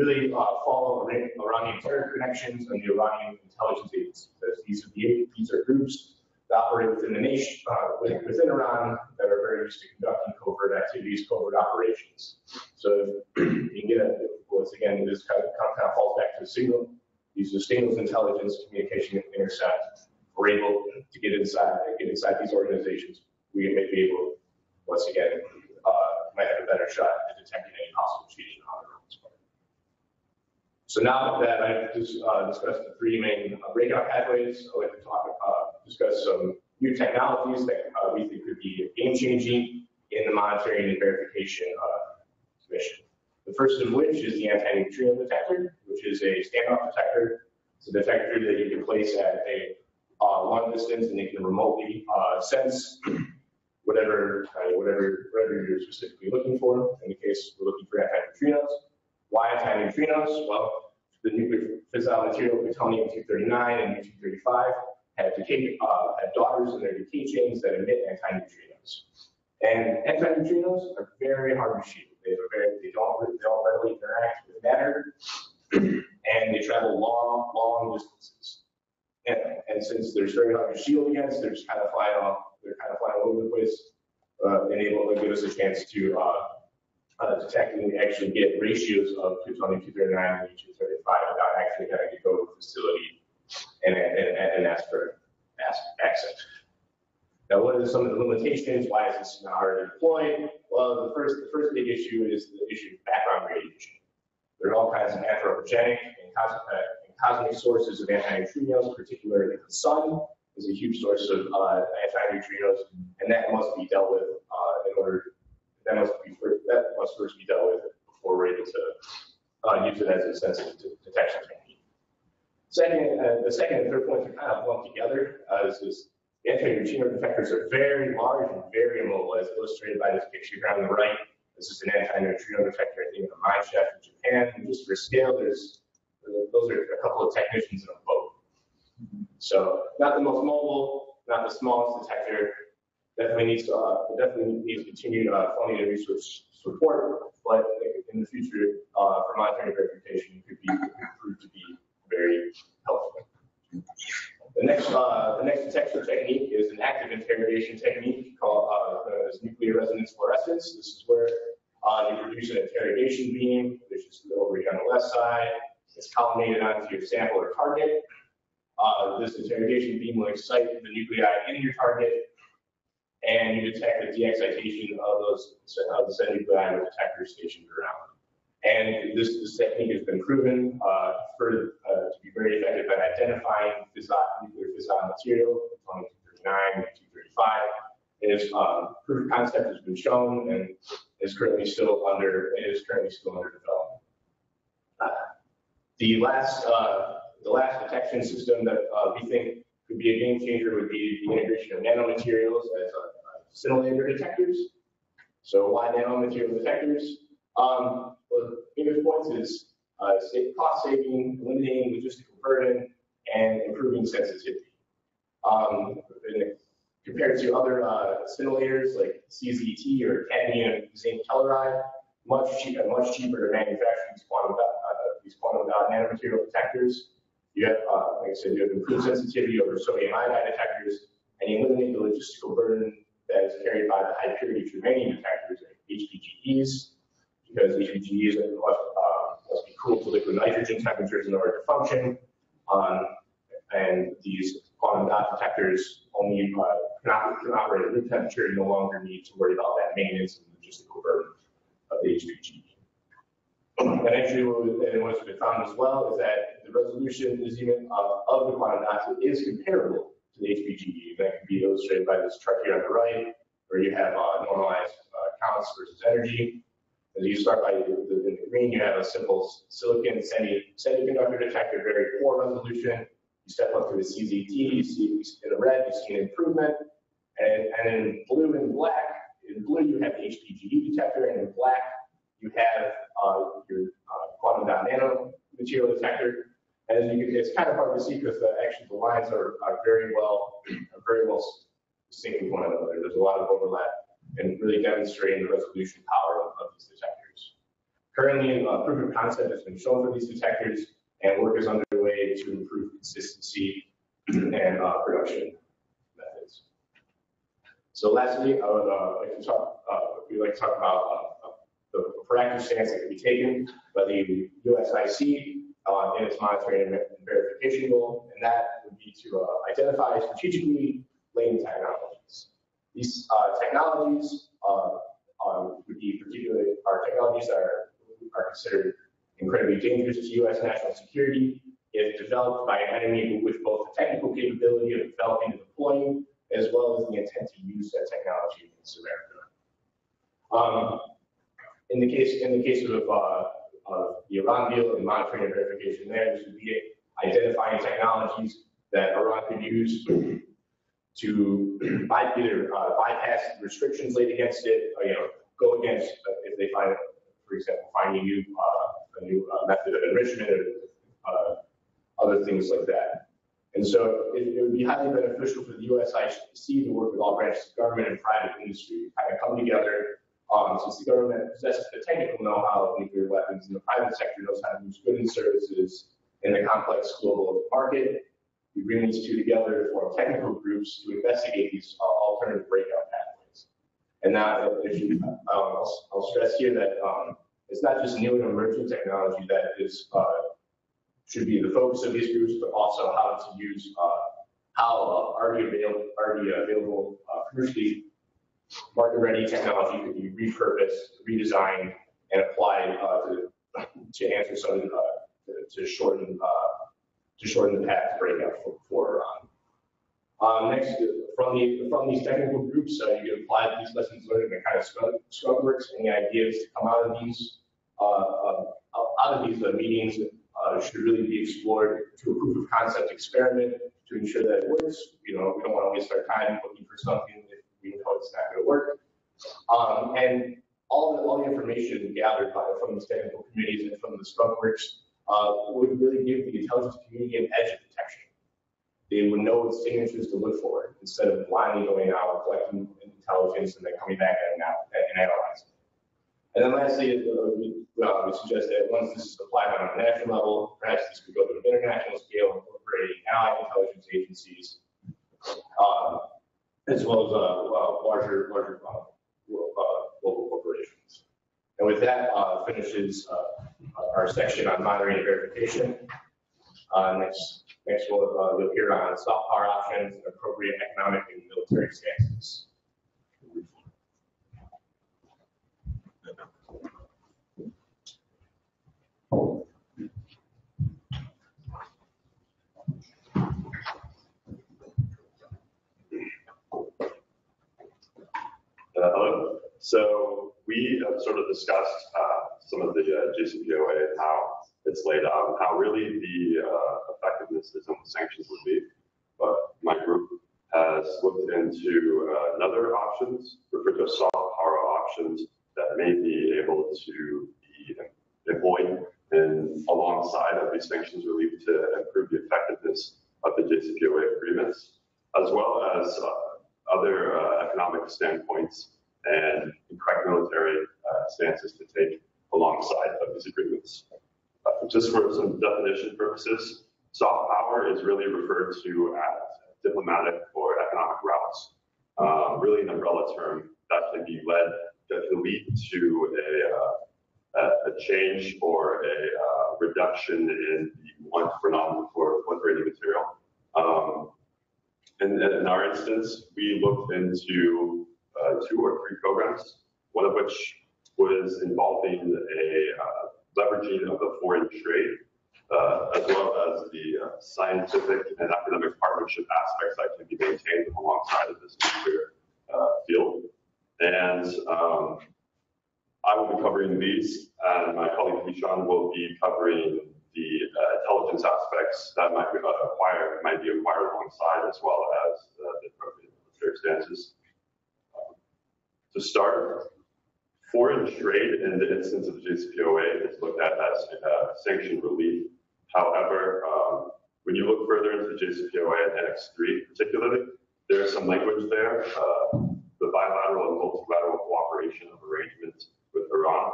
really uh, follow Iranian terror connections and the Iranian intelligence agencies. These are, the, these are groups that operate within the nation, uh, within Iran that are very used to conducting covert activities, covert operations. So you can get a, once again, this kind of, kind of falls back to the signal. These are intelligence, communication, intercept. We're able to get inside, get inside these organizations. We may be able, once again, uh, might have a better shot at detecting any possible cheating on. So now that I've just, uh, discussed the three main uh, breakout pathways, I'd like to talk, uh, discuss some new technologies that uh, we think could be game changing in the monitoring and verification uh, commission. The first of which is the anti-neutrino detector, which is a standoff detector. It's a detector that you can place at a uh, long distance and it can remotely sense whatever, whatever, whatever you're specifically looking for. In the case we're looking for anti-neutrinos. Why anti-neutrinos? Well, the nuclear fissile material plutonium-239 and U-235 have, uh, have daughters in their decay chains that emit anti-neutrinos. And anti-neutrinos are very hard to shoot. They, very, they, don't, they don't readily interact with matter, and they travel long, long distances. And, and, since there's very hard to shield against, they're just kind of flying off, they're kind of flying all over the place, uh, and to give us a chance to uh, uh, and actually get ratios of plutonium-239 and U-235 without actually having to go to the facility and, and, and ask for ask access. Now, what are some of the limitations? Why is this not already deployed? Well, the first, the first big issue is the issue of background radiation. There are all kinds of anthropogenic and cosmic, uh, and cosmic sources of anti-neutrinos, particularly the sun is a huge source of uh, anti-neutrinos, and that must be dealt with uh, in order, that must be first, that must first be dealt with before we're able to uh, use it as a sensitive detection technique. Second, uh, the second and third points are kind of lumped together. Uh, this is anti-neutrino detectors are very large and very mobile, as illustrated by this picture here on the right. This is an anti-neutrino detector the end of the mine shaft in and just for scale, there's, those are a couple of technicians in a boat. So not the most mobile, not the smallest detector, definitely needs to, uh, definitely needs continued uh, funding and research support, but in the future, uh, for monitoring verification, could be, could prove to be very helpful. The next, uh, the next detection technique is an active interrogation technique called, uh, nuclear resonance fluorescence. This is where, uh, you produce an interrogation beam, which is over here on the left side. It's collimated onto your sample or target. This interrogation beam will excite the nuclei in your target, and you detect the de-excitation of those, of the said nuclei with detectors stationed around. And this, this technique has been proven uh, for, uh, to be very effective at identifying fissile, nuclear fissile material, 2239, 235. Its um, proof of concept has been shown and is currently still under, is currently still under development. Uh, The last, uh, the last detection system that uh, we think could be a game changer would be the integration of nanomaterials as uh, scintillator detectors. So why nanomaterial detectors? Um, well, the biggest points is uh, cost saving, eliminating logistical burden, and improving sensitivity. Um, compared to other uh, scintillators like CZT or cadmium zinc telluride, much cheaper, much cheaper to manufacture these quantum dot, uh, these quantum dot nanomaterial detectors. You have, uh, like I said, you have improved sensitivity over sodium iodide detectors, and you eliminate the logistical burden that is carried by the high purity germanium detectors, like HPGEs, because HPGEs must, uh, must be cooled to liquid nitrogen temperatures in order to function. Um, and these quantum dot detectors only uh, can, operate, can operate at room temperature and no longer need to worry about that maintenance and logistical burden of the HPGE. And actually, what was, found as well is that the resolution is even uh, of the quantum dots is comparable to the HPGE. That can be illustrated by this chart here on the right, where you have uh, normalized uh, counts versus energy. As you start by the, the, in the green, you have a simple silicon semi, semiconductor detector, very poor resolution. You step up to the CZT, you see in the red, you see an improvement. And, and in blue and black, in blue, you have the HPGE detector, and in black, you have uh, your uh, quantum dot nano material detector. And you can, it's kind of hard to see because the, actually the lines are, are very well, are very well synced with one another. There's a lot of overlap and really demonstrating the resolution power of, of these detectors. Currently, uh, proof of concept has been shown for these detectors, and work is underway to improve consistency and uh, production methods. So lastly, I would uh, like to talk, uh, we'd like to talk about uh, the stance that can be taken by the USIC uh, in its monitoring and verification goal, and that would be to uh, identify strategically latent technologies. These uh, technologies uh, um, would be particularly are technologies that are, are considered incredibly dangerous to U.S. national security if developed by an enemy with both the technical capability of developing and deploying, as well as the intent to use that technology against America. Um, in the case in the case of uh, of the Iran deal and monitoring and verification there, this would be identifying technologies that Iran could use to by, either uh, bypass restrictions laid against it, or, you know, go against uh, if they find, for example, find a new uh, a new uh, method of enrichment or uh, other things like that. And so it, it would be highly beneficial for the USIC to work with all branches of government and private industry, kind of come together. Um, since the government possesses the technical know-how of nuclear weapons and the private sector knows how to use goods and services in the complex global market, we bring these two together to form technical groups to investigate these uh, alternative breakout pathways. And now, uh, um, I'll, I'll stress here that um, it's not just new and emerging technology that is uh, should be the focus of these groups, but also how to use uh, how uh, already available, already available uh, commercially market-ready technology could be repurposed, redesigned, and applied uh, to to answer some uh, to, shorten uh, to shorten the path to breakout for, for Iran. Um, next, from the from these technical groups, uh, you can apply these lessons learned the kind of scrum, scrum works. Any ideas to come out of these uh, uh, out of these uh, meetings uh, should really be explored to a proof of concept experiment to ensure that it works. You know, we don't want to waste our time looking for something that we know it's not going to work. Um, and all the, all the information gathered by, from these technical committees and from the works uh, would really give the intelligence community an edge of detection. They would know what signatures to look for instead of blindly going out, collecting intelligence and then coming back and, and analyzing. And then lastly, uh, we, uh, we suggest that once this is applied on a national level, perhaps this could go to an international scale, incorporating allied intelligence agencies, uh, as well as uh, uh, larger, larger uh, wo- uh, global corporations. And with that, uh, finishes uh, our section on monitoring and verification. Uh, Next, next we'll, uh, you'll hear on soft power options and appropriate economic and military stances. Uh, Hello. So we have sort of discussed uh, some of the uh, JCPOA and how it's laid out and how really the uh, effectiveness is on the sanctions would be. But my group has looked into uh, other options, referred to as soft power options that may be able to be employed in alongside of these sanctions relief to improve the effectiveness of the JCPOA agreements, as well as uh, other uh, economic standpoints and correct military uh, stances to take alongside of these agreements. Uh, Just for some definition purposes, soft power is really referred to as diplomatic or economic routes. Uh, Really an umbrella term that can be led, that can lead to a, uh, a change or a uh, reduction in the for non, for proliferating material. Um, in, in our instance, we looked into uh, two or three programs, one of which was involving a uh, leveraging of the foreign trade, uh, as well as the scientific and academic partnership aspects that can be maintained alongside of this nuclear uh, field. And um, I will be covering these, and my colleague Hishan will be covering the uh, intelligence aspects that might be uh, acquired, might be acquired alongside, as well as uh, the appropriate military stances. Um, To start, in the instance of the JCPOA is looked at as uh, sanction relief. However, um, when you look further into the JCPOA and Annex 3 particularly, there's some language there, uh, the bilateral and multilateral cooperation of arrangements with Iran.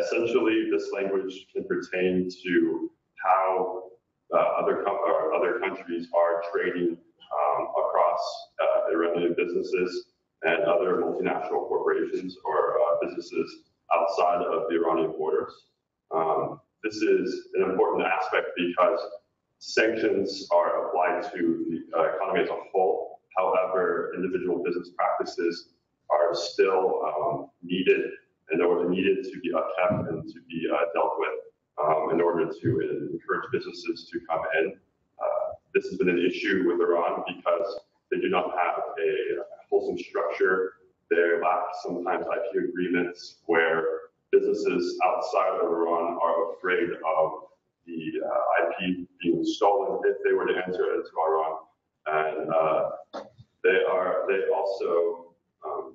Essentially, this language can pertain to how uh, other, com- other countries are trading um, across uh, Iranian businesses and other multinational corporations or uh, businesses outside of the Iranian borders. Um, this is an important aspect because sanctions are applied to the uh, economy as a whole. However, individual business practices are still um, needed in order needed to be upkept and to be uh, dealt with um, in order to encourage businesses to come in. Uh, this has been an issue with Iran because they do not have a wholesome structure. They lack sometimes IP agreements where businesses outside of Iran are afraid of the uh, IP being stolen if they were to enter into Iran. And uh, they are, they also um,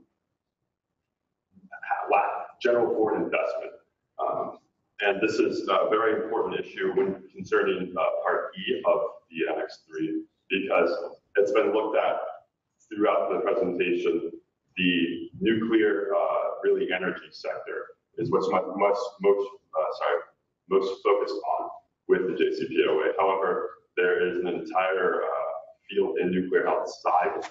ha- lack general foreign investment. Um, and this is a very important issue when concerning uh, Part E of the Annex 3 because it's been looked at throughout the presentation. The nuclear, uh, really energy sector is what's mu- most, most, uh, sorry, most focused on with the JCPOA. However, there is an entire uh, field in nuclear outside of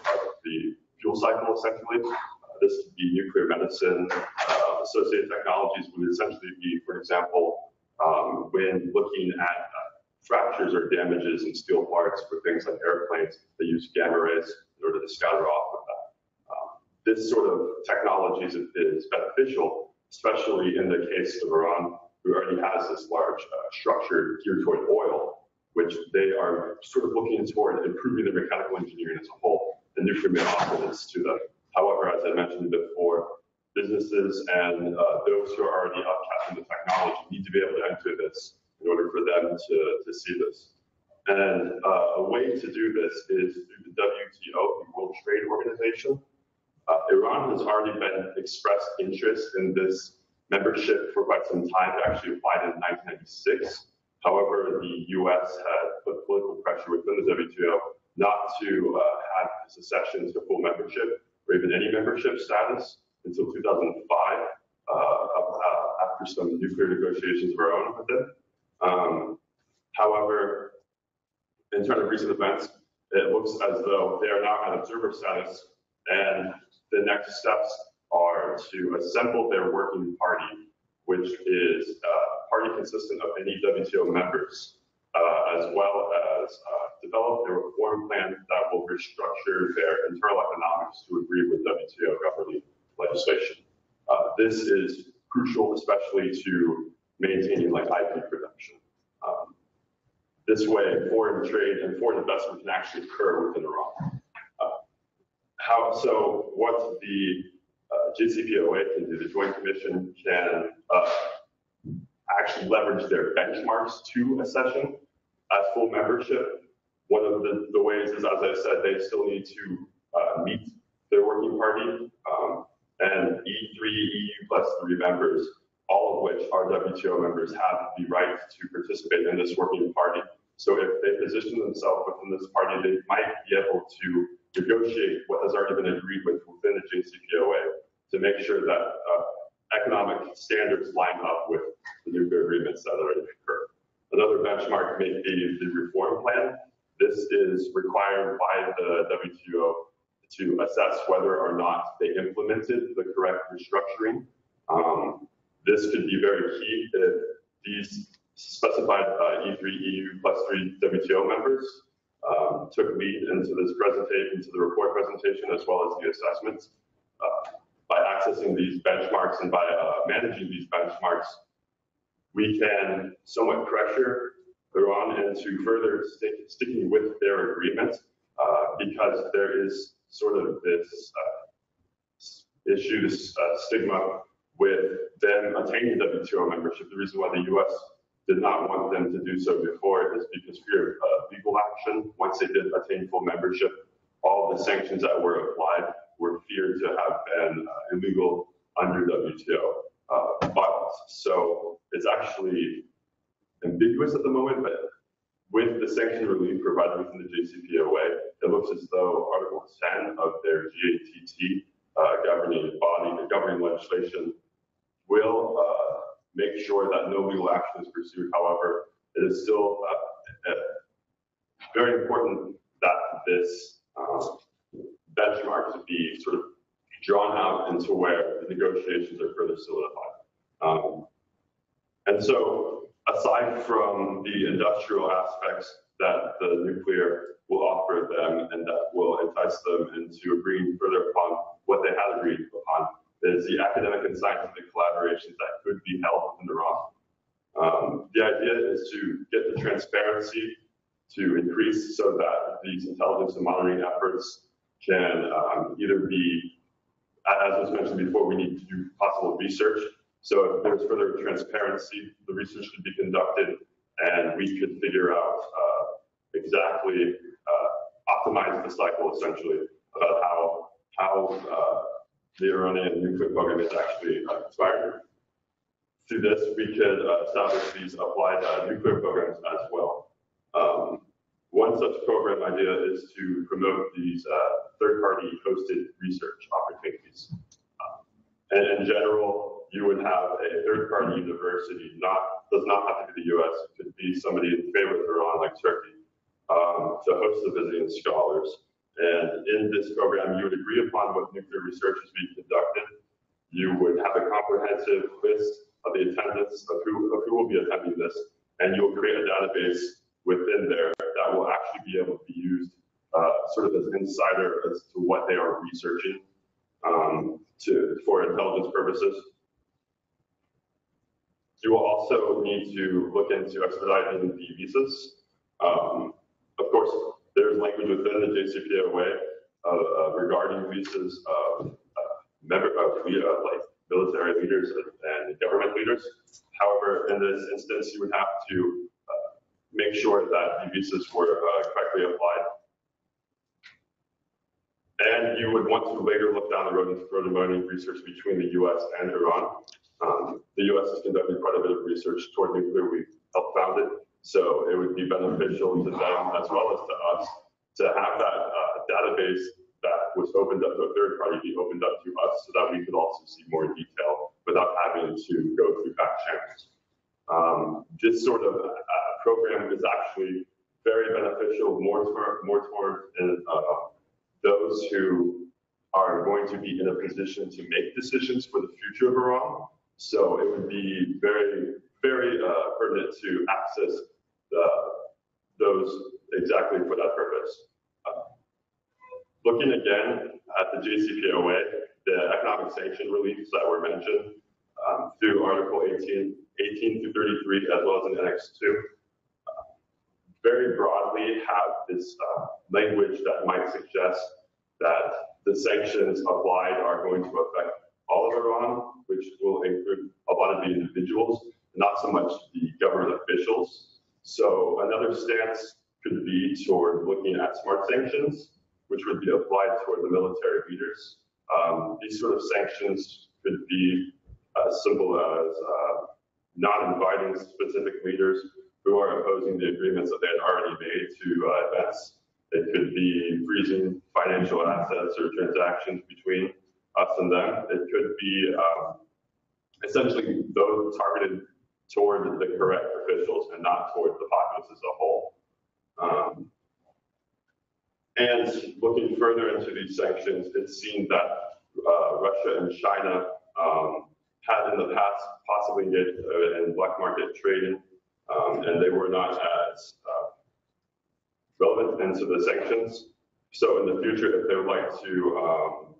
the fuel cycle, essentially. Uh, this could be nuclear medicine. Uh, associated technologies would essentially be, for example, um, when looking at uh, fractures or damages in steel parts for things like airplanes, they use gamma rays in order to scatter off of that. Um, this sort of technology is, is beneficial, especially in the case of Iran, who already has this large uh, structure geared toward oil, which they are sort of looking toward improving their mechanical engineering as a whole. And nuclear may offer this to them. However, as I mentioned before, businesses and uh, those who are already upcasting the technology need to be able to enter this in order for them to, to see this. And uh, a way to do this is through the WTO, the World Trade Organization. Uh, Iran has already been expressed interest in this membership for quite some time. It actually applied in 1996. However, the U.S. had put political pressure within the WTO not to uh, have secession to full membership or even any membership status until 2005, uh, uh, after some nuclear negotiations of our own with it. Um, however, in terms of recent events, it looks as though they are now at observer status, and the next steps are to assemble their working party, which is a party consistent of any WTO members, uh, as well as uh, develop a reform plan that will restructure their internal economics to agree with WTO governing legislation. Uh, this is crucial, especially to maintaining like IP production. Um, this way, foreign trade and foreign investment can actually occur within Iran. Uh, how, so what the uh, JCPOA can do, the Joint Commission can uh, actually leverage their benchmarks to accession as full membership. One of the, the ways is, as I said, they still need to uh, meet their working party um, and E3, EU plus three members, all of which are WTO members, have the right to participate in this working party. So if they position themselves within this party, they might be able to negotiate what has already been agreed with within the JCPOA to make sure that uh, economic standards line up with the nuclear agreements that already occurred. Another benchmark may be the reform plan. This is required by the WTO to assess whether or not they implemented the correct restructuring. Um, this could be very key if these specified uh, E3 EU plus three WTO members um, took lead into this presentation, into the report presentation, as well as the assessments. Uh, by accessing these benchmarks and by uh, managing these benchmarks, we can somewhat pressure Iran into further stick, sticking with their agreement uh, because there is sort of this uh, issue, this uh, stigma with them attaining WTO membership. The reason why the U.S. did not want them to do so before is because fear of uh, legal action. Once they did attain full membership, all the sanctions that were applied were feared to have been uh, illegal under WTO uh, violence. So it's actually ambiguous at the moment, but with the sanction relief provided within the JCPOA, it looks as though Article 10 of their GATT uh, governing body, the governing legislation, will uh, make sure that no legal action is pursued. However, it is still uh, uh very important that this um, benchmark be sort of drawn out into where the negotiations are further solidified. Um, and so aside from the industrial aspects that the nuclear will offer them and that will entice them into agreeing further upon what they had agreed upon is the academic and scientific collaborations that could be held within Iran. Um, the idea is to get the transparency to increase so that these intelligence and monitoring efforts can um, either be, as was mentioned before, we need to do possible research. So if there's further transparency, the research could be conducted and we could figure out uh, exactly, uh, optimize the cycle essentially about how, how uh, the Iranian nuclear program is actually uh, inspired. Through this, we could uh, establish these applied uh, nuclear programs as well. Um, one such program idea is to promote these uh, third-party hosted research opportunities. Uh, and in general, you would have a third-party university, not does not have to be the U.S. It could be somebody in favor of Iran, like Turkey, um, to host the visiting scholars. And in this program, you would agree upon what nuclear research is being conducted. You would have a comprehensive list of the attendance of who, of who will be attending this, and you'll create a database within there that will actually be able to be used uh, sort of as insider as to what they are researching um, to, for intelligence purposes. You will also need to look into expediting the visas. Um, of course, there's language within the JCPOA uh, uh, regarding visas of uh, member of uh, like military leaders and government leaders. However, in this instance, you would have to make sure that the visas were uh, correctly applied. And you would want to later look down the road into further money research between the US and Iran. Um, The US is conducting quite a bit of research toward nuclear. We helped found it. So it would be beneficial to them as well as to us to have that uh, database that was opened up to a third party be opened up to us so that we could also see more detail without having to go through back channels. Um, This sort of uh, program is actually very beneficial more toward, more toward uh, those who are going to be in a position to make decisions for the future of Iran. So it would be very, very uh, pertinent to access the, those exactly for that purpose. Uh, Looking again at the JCPOA, the economic sanction reliefs that were mentioned um, through Article 18, 18 through 33, as well as in Annex 2, uh, very broadly have this uh, language that might suggest that the sanctions applied are going to affect of Iran, which will include a lot of the individuals, not so much the government officials. So another stance could be toward looking at smart sanctions, which would be applied toward the military leaders. Um, these sort of sanctions could be as simple as uh, not inviting specific leaders who are opposing the agreements that they had already made to uh, events. It could be freezing financial assets or transactions between us and them. It could be um, essentially those targeted toward the correct officials and not toward the populace as a whole. Um, and looking further into these sanctions, it seemed that uh, Russia and China um, had in the past possibly engaged uh, in black market trading, um, and they were not as uh, relevant into the sanctions. So in the future, if they would like to um,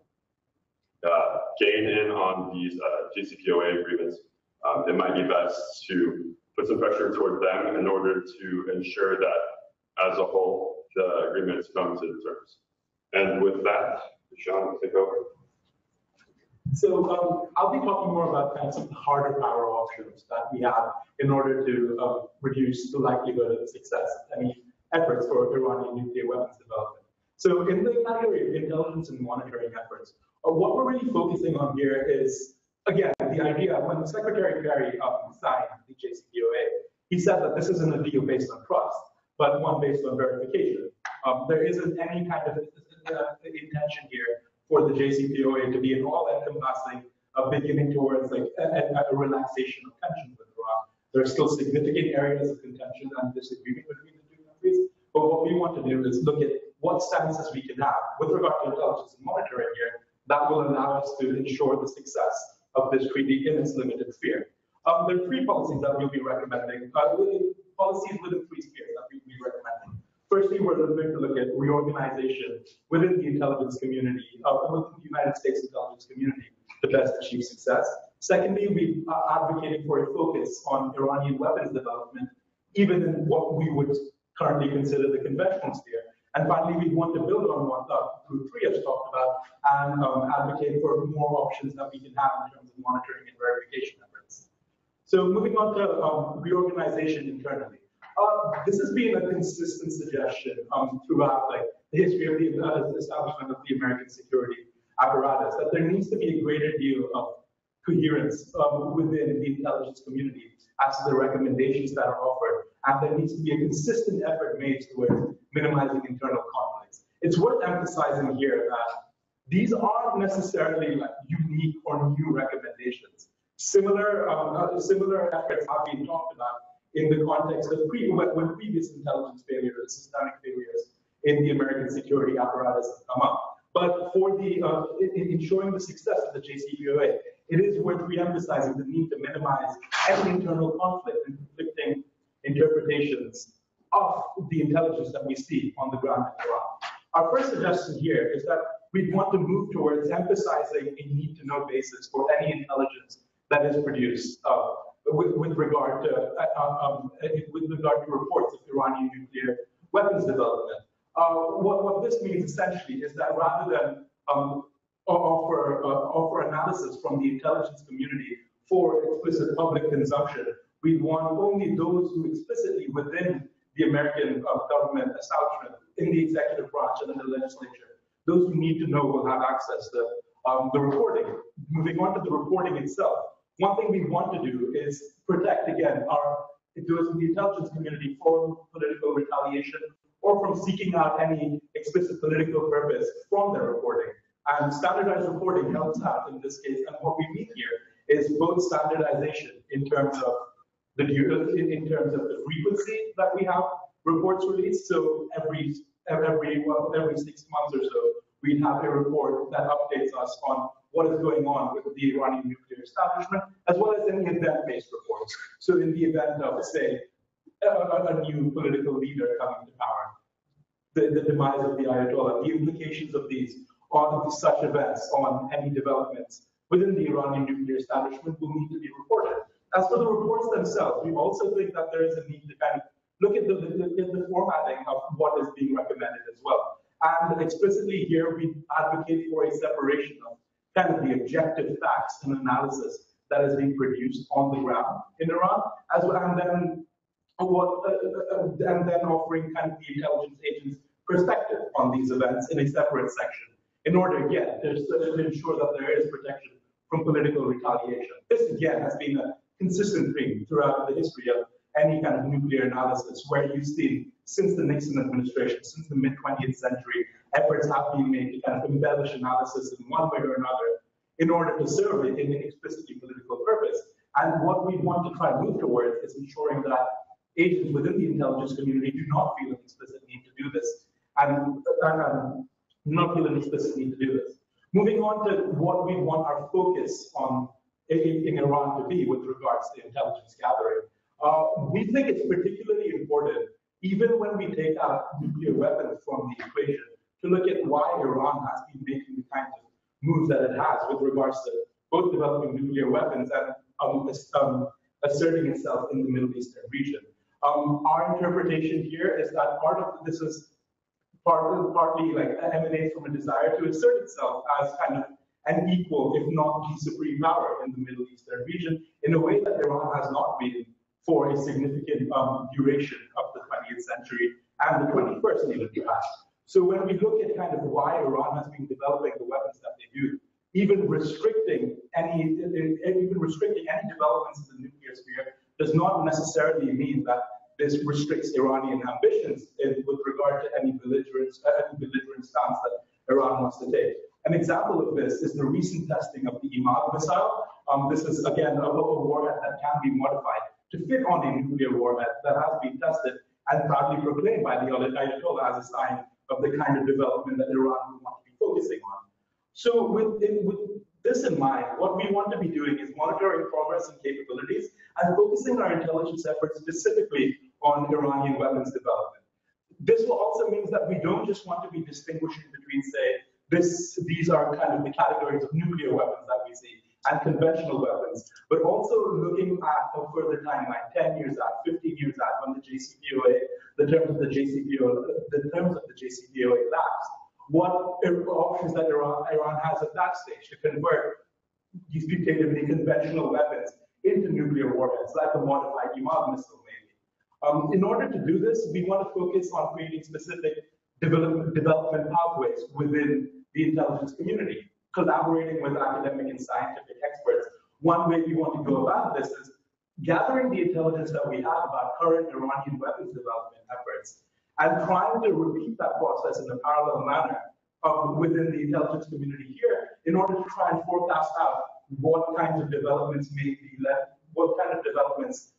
uh, gain in on these uh, JCPOA agreements, um, it might be best to put some pressure toward them in order to ensure that, as a whole, the agreements come to terms. And with that, Sean, take over. So um, I'll be talking more about kind of some harder power options that we have in order to uh, reduce the likelihood of success of any efforts for Iranian nuclear weapons development. So in the category of intelligence and monitoring efforts, uh, what we're really focusing on here is, again, the idea when Secretary Kerry um, signed the JCPOA, he said that this isn't a deal based on trust, but one based on verification. Um, there isn't any kind of uh, intention here for the JCPOA to be an all-encompassing uh, beginning towards like a, a, a, relaxation of tensions with Iran. There are still significant areas of contention and disagreement between the two countries. But what we want to do is look at what stances we can have with regard to intelligence and monitoring here that will allow us to ensure the success of this treaty in its limited sphere. Um, there are three policies that we'll be recommending, uh, policies within three spheres that we'll be recommending. Firstly, we're going to look at reorganization within the intelligence community, uh, within the United States intelligence community to best achieve success. Secondly, we are advocating for a focus on Iranian weapons development, even in what we would currently consider the conventional sphere. And finally, we want to build on what uh, Group 3 has talked about and um, advocate for more options that we can have in terms of monitoring and verification efforts. So moving on to um, reorganization internally. Uh, this has been a consistent suggestion um, throughout like, the history of the uh, establishment of the American security apparatus, that there needs to be a greater deal of coherence um, within the intelligence community as to the recommendations that are offered, and there needs to be a consistent effort made towards minimizing internal conflicts. It's worth emphasizing here that these aren't necessarily like unique or new recommendations. Similar, um, uh, similar efforts have been talked about in the context of pre when, previous intelligence failures, systemic failures in the American security apparatus have come up. But for the uh, in ensuring the success of the JCPOA, it is worth re-emphasizing the need to minimize any internal conflict and conflicting interpretations of the intelligence that we see on the ground in Iran. Our first suggestion here is that we want to move towards emphasizing a need-to-know basis for any intelligence that is produced. Uh, with, with regard to uh, uh, um, with regard to reports of Iranian nuclear weapons development. Uh, what, what this means essentially is that rather than um, offer uh, offer analysis from the intelligence community for explicit public consumption, we want only those who explicitly within the American uh, government establishment, in the executive branch and in the legislature, those who need to know will have access to um, the reporting. Moving on to the reporting itself, one thing we want to do is protect, again, our those in the intelligence community from political retaliation or from seeking out any explicit political purpose from their reporting. And standardized reporting helps out in this case. And what we mean here is both standardization in terms of the in, terms of the frequency that we have reports released. So every every well, every six months or so, we have a report that updates us on what is going on with the Iranian nuclear establishment, as well as any event-based reports. So in the event of, say, a, a new political leader coming to power, the, the demise of the Ayatollah, the implications of these on such events, on any developments within the Iranian nuclear establishment will need to be reported. As for the reports themselves, we also think that there is a need to kind of look at the, the, formatting of what is being recommended as well. And explicitly here, we advocate for a separation of kind of the objective facts and analysis that is being produced on the ground in Iran, as well, and then what, uh, uh, and then offering kind of the intelligence agents' perspective on these events in a separate section, in order again to, to ensure that there is protection from political retaliation. This again has been a consistent theme throughout the history of any kind of nuclear analysis, where you've seen since the Nixon administration, since the mid 20th century, efforts have been made to kind of embellish analysis in one way or another in order to serve it in an explicitly political purpose. And what we want to try and move towards is ensuring that agents within the intelligence community do not feel an explicit need to do this and, and um, not feel an explicit need to do this. Moving on to what we want our focus on in Iran to be with regards to intelligence gathering. Uh, we think it's particularly important, even when we take out nuclear weapons from the equation, to look at why Iran has been making the kinds of moves that it has with regards to both developing nuclear weapons and um, um, asserting itself in the Middle Eastern region. Um, our interpretation here is that part of this is part, partly like emanates from a desire to assert itself as kind of an equal, if not the supreme power in the Middle Eastern region in a way that Iran has not been for a significant um, duration of the 20th century and the 21st even perhaps. So when we look at kind of why Iran has been developing the weapons that they do, even restricting any even restricting any developments in the nuclear sphere does not necessarily mean that this restricts Iranian ambitions in, with regard to any belligerent, uh, any belligerent stance that Iran wants to take. An example of this is the recent testing of the Imad missile. Um, this is again a, a warhead that can be modified to fit on a nuclear warhead that has been tested and proudly proclaimed by the Ayatollah as a sign of the kind of development that Iran would want to be focusing on. So with, with this in mind, what we want to be doing is monitoring progress and capabilities and focusing our intelligence efforts specifically on Iranian weapons development. This will also mean that we don't just want to be distinguishing between, say, this, these are kind of the categories of nuclear weapons that we see and conventional weapons, but also looking at a further timeline, 10 years out, 15 years out, when the JCPOA, the terms of the JCPOA, the terms of the JCPOA lapse, what er, options that Iran, Iran has at that stage to convert these putatively conventional weapons into nuclear warheads, like a modified Imad missile. Um, in order to do this, we want to focus on creating specific development, development pathways within the intelligence community collaborating with academic and scientific experts. One way we want to go about this is gathering the intelligence that we have about current Iranian weapons development efforts and trying to repeat that process in a parallel manner um, within the intelligence community here in order to try and forecast out what kinds of developments may be led, what kind of developments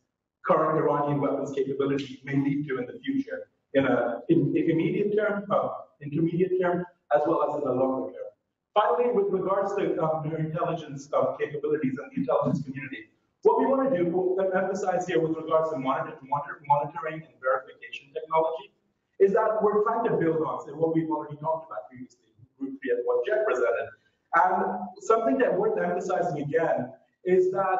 current Iranian weapons capability may lead to in the future in a in, in immediate term, uh, intermediate term, as well as in the longer term. Finally, with regards to um, intelligence um, capabilities and the intelligence community, what we want to do, we'll emphasize here with regards to monitor, monitor, monitoring and verification technology, is that we're trying to build on what we've already talked about previously, Group 3 and what Jeff presented. And something that worth emphasizing again is that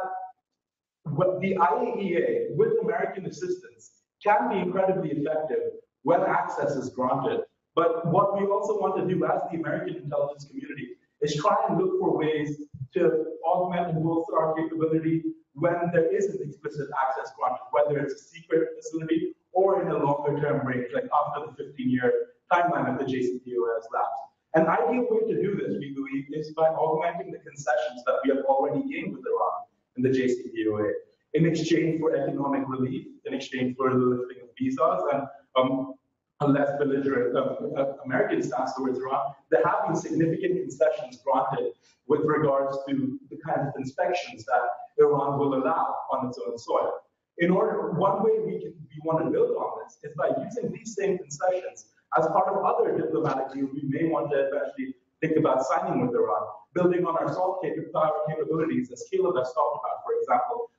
what the IAEA, with American assistance, can be incredibly effective when access is granted but what we also want to do as the American intelligence community is try and look for ways to augment and bolster our capability when there isn't explicit access granted, whether it's a secret facility or in a longer term range, like after the 15 year timeline of the JCPOA has lapsed. An ideal way to do this, we believe, is by augmenting the concessions that we have already gained with Iran in the JCPOA in exchange for economic relief, in exchange for the lifting of visas and um, a less belligerent uh, uh, American stance towards Iran, there have been significant concessions granted with regards to the kind of inspections that Iran will allow on its own soil. In order, one way we, can, we want to build on this is by using these same concessions as part of other diplomatic deals we may want to eventually think about signing with Iran, building on our soft capabilities, as Caleb has talked about, for example,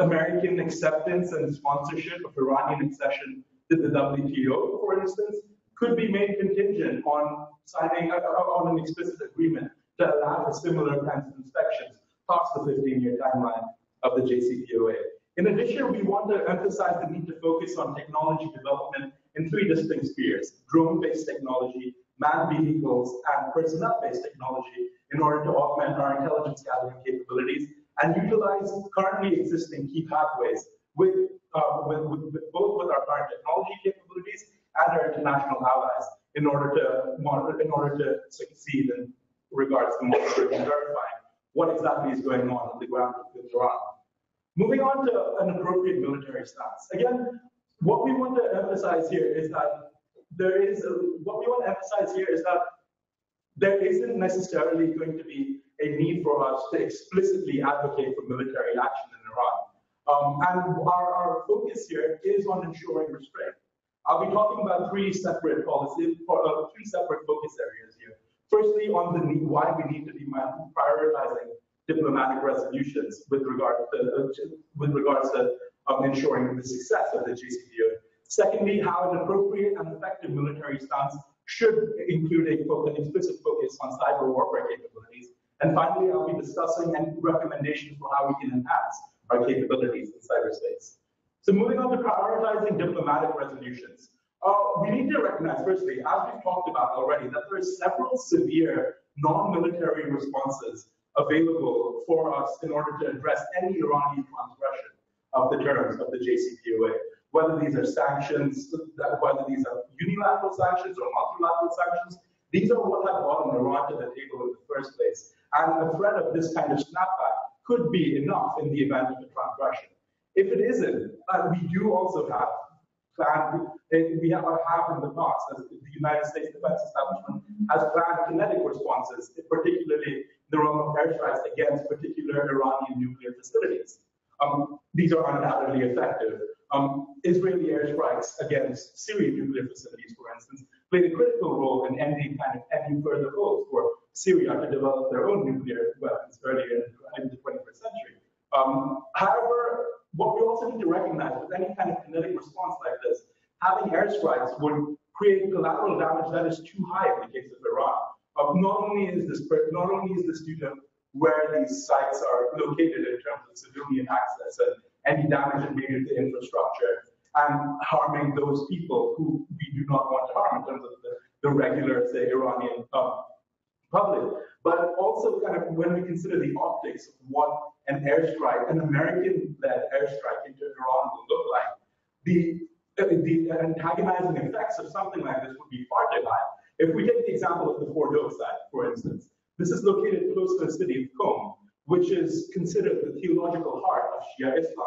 American acceptance and sponsorship of Iranian accession to the WTO, for instance, could be made contingent on signing uh, on an explicit agreement to allow for similar kinds of inspections past the 15-year timeline of the JCPOA. In addition, we want to emphasize the need to focus on technology development in three distinct spheres, drone-based technology, manned vehicles, and personnel-based technology in order to augment our intelligence gathering capabilities and utilize currently existing key pathways with, uh, with, with, both with our current technology capabilities and our international allies in order to monitor, in order to succeed in regards to monitoring and verifying what exactly is going on on the ground with Iran. Moving on to an appropriate military stance. Again, what we want to emphasize here is that there is, a, what we want to emphasize here is that there isn't necessarily going to be a need for us to explicitly advocate for military action in Iran. Um, and our, our, focus here is on ensuring restraint. I'll be talking about three separate policies, uh, three separate focus areas here. Firstly, on the need, why we need to be prioritizing diplomatic resolutions with regard to, uh, with regards to um, ensuring the success of the JCPOA. Secondly, how an appropriate and effective military stance should include an explicit focus on cyber warfare capabilities. And finally, I'll be discussing and recommendations for how we can enhance our capabilities in cyberspace. So moving on to prioritizing diplomatic resolutions. Uh, we need to recognize, firstly, as we've talked about already, that there are several severe non-military responses available for us in order to address any Iranian transgression of the terms of the JCPOA. Whether these are sanctions, whether these are unilateral sanctions or multilateral sanctions, these are what have brought Iran to the table in the first place. And the threat of this kind of snapback could be enough in the event of a transgression. If it isn't, uh, we do also have planned, we have, have in the past, as the United States Defense Establishment has planned kinetic responses, particularly in the realm of airstrikes against particular Iranian nuclear facilities. Um, these are undoubtedly effective. Um, Israeli airstrikes against Syrian nuclear facilities, for instance, played a critical role in ending kind of any further hopes for Syria to develop their own nuclear weapons earlier in the 21st century. Um, however, what we also need to recognize with any kind of kinetic response like this, having airstrikes would create collateral damage that is too high in the case of Iran. Um, not only is this not only is this due to where these sites are located in terms of civilian access and any damage it made to infrastructure and harming those people who we do not want to harm in terms of the, the regular, say, Iranian um, public, but also kind of when we consider the optics of what an airstrike, an American-led airstrike into Iran would look like, the, the antagonizing effects of something like this would be far too. If we take the example of the Fordow site, for instance, this is located close to the city of Qom, which is considered the theological heart of Shia Islam.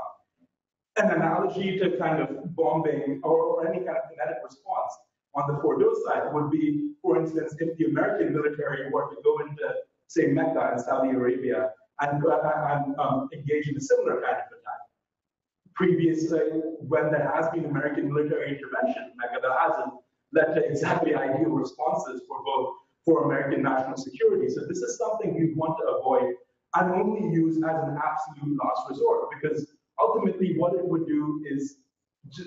An analogy to kind of bombing or, or any kind of kinetic response on the Fordow side would be, for instance, if the American military were to go into, say, Mecca in Saudi Arabia and, and um, engage in a similar kind of attack. Previously, when there has been American military intervention in Mecca, that hasn't led to exactly ideal responses for both for American national security. So this is something we want to avoid and only use as an absolute last resort because ultimately what it would do is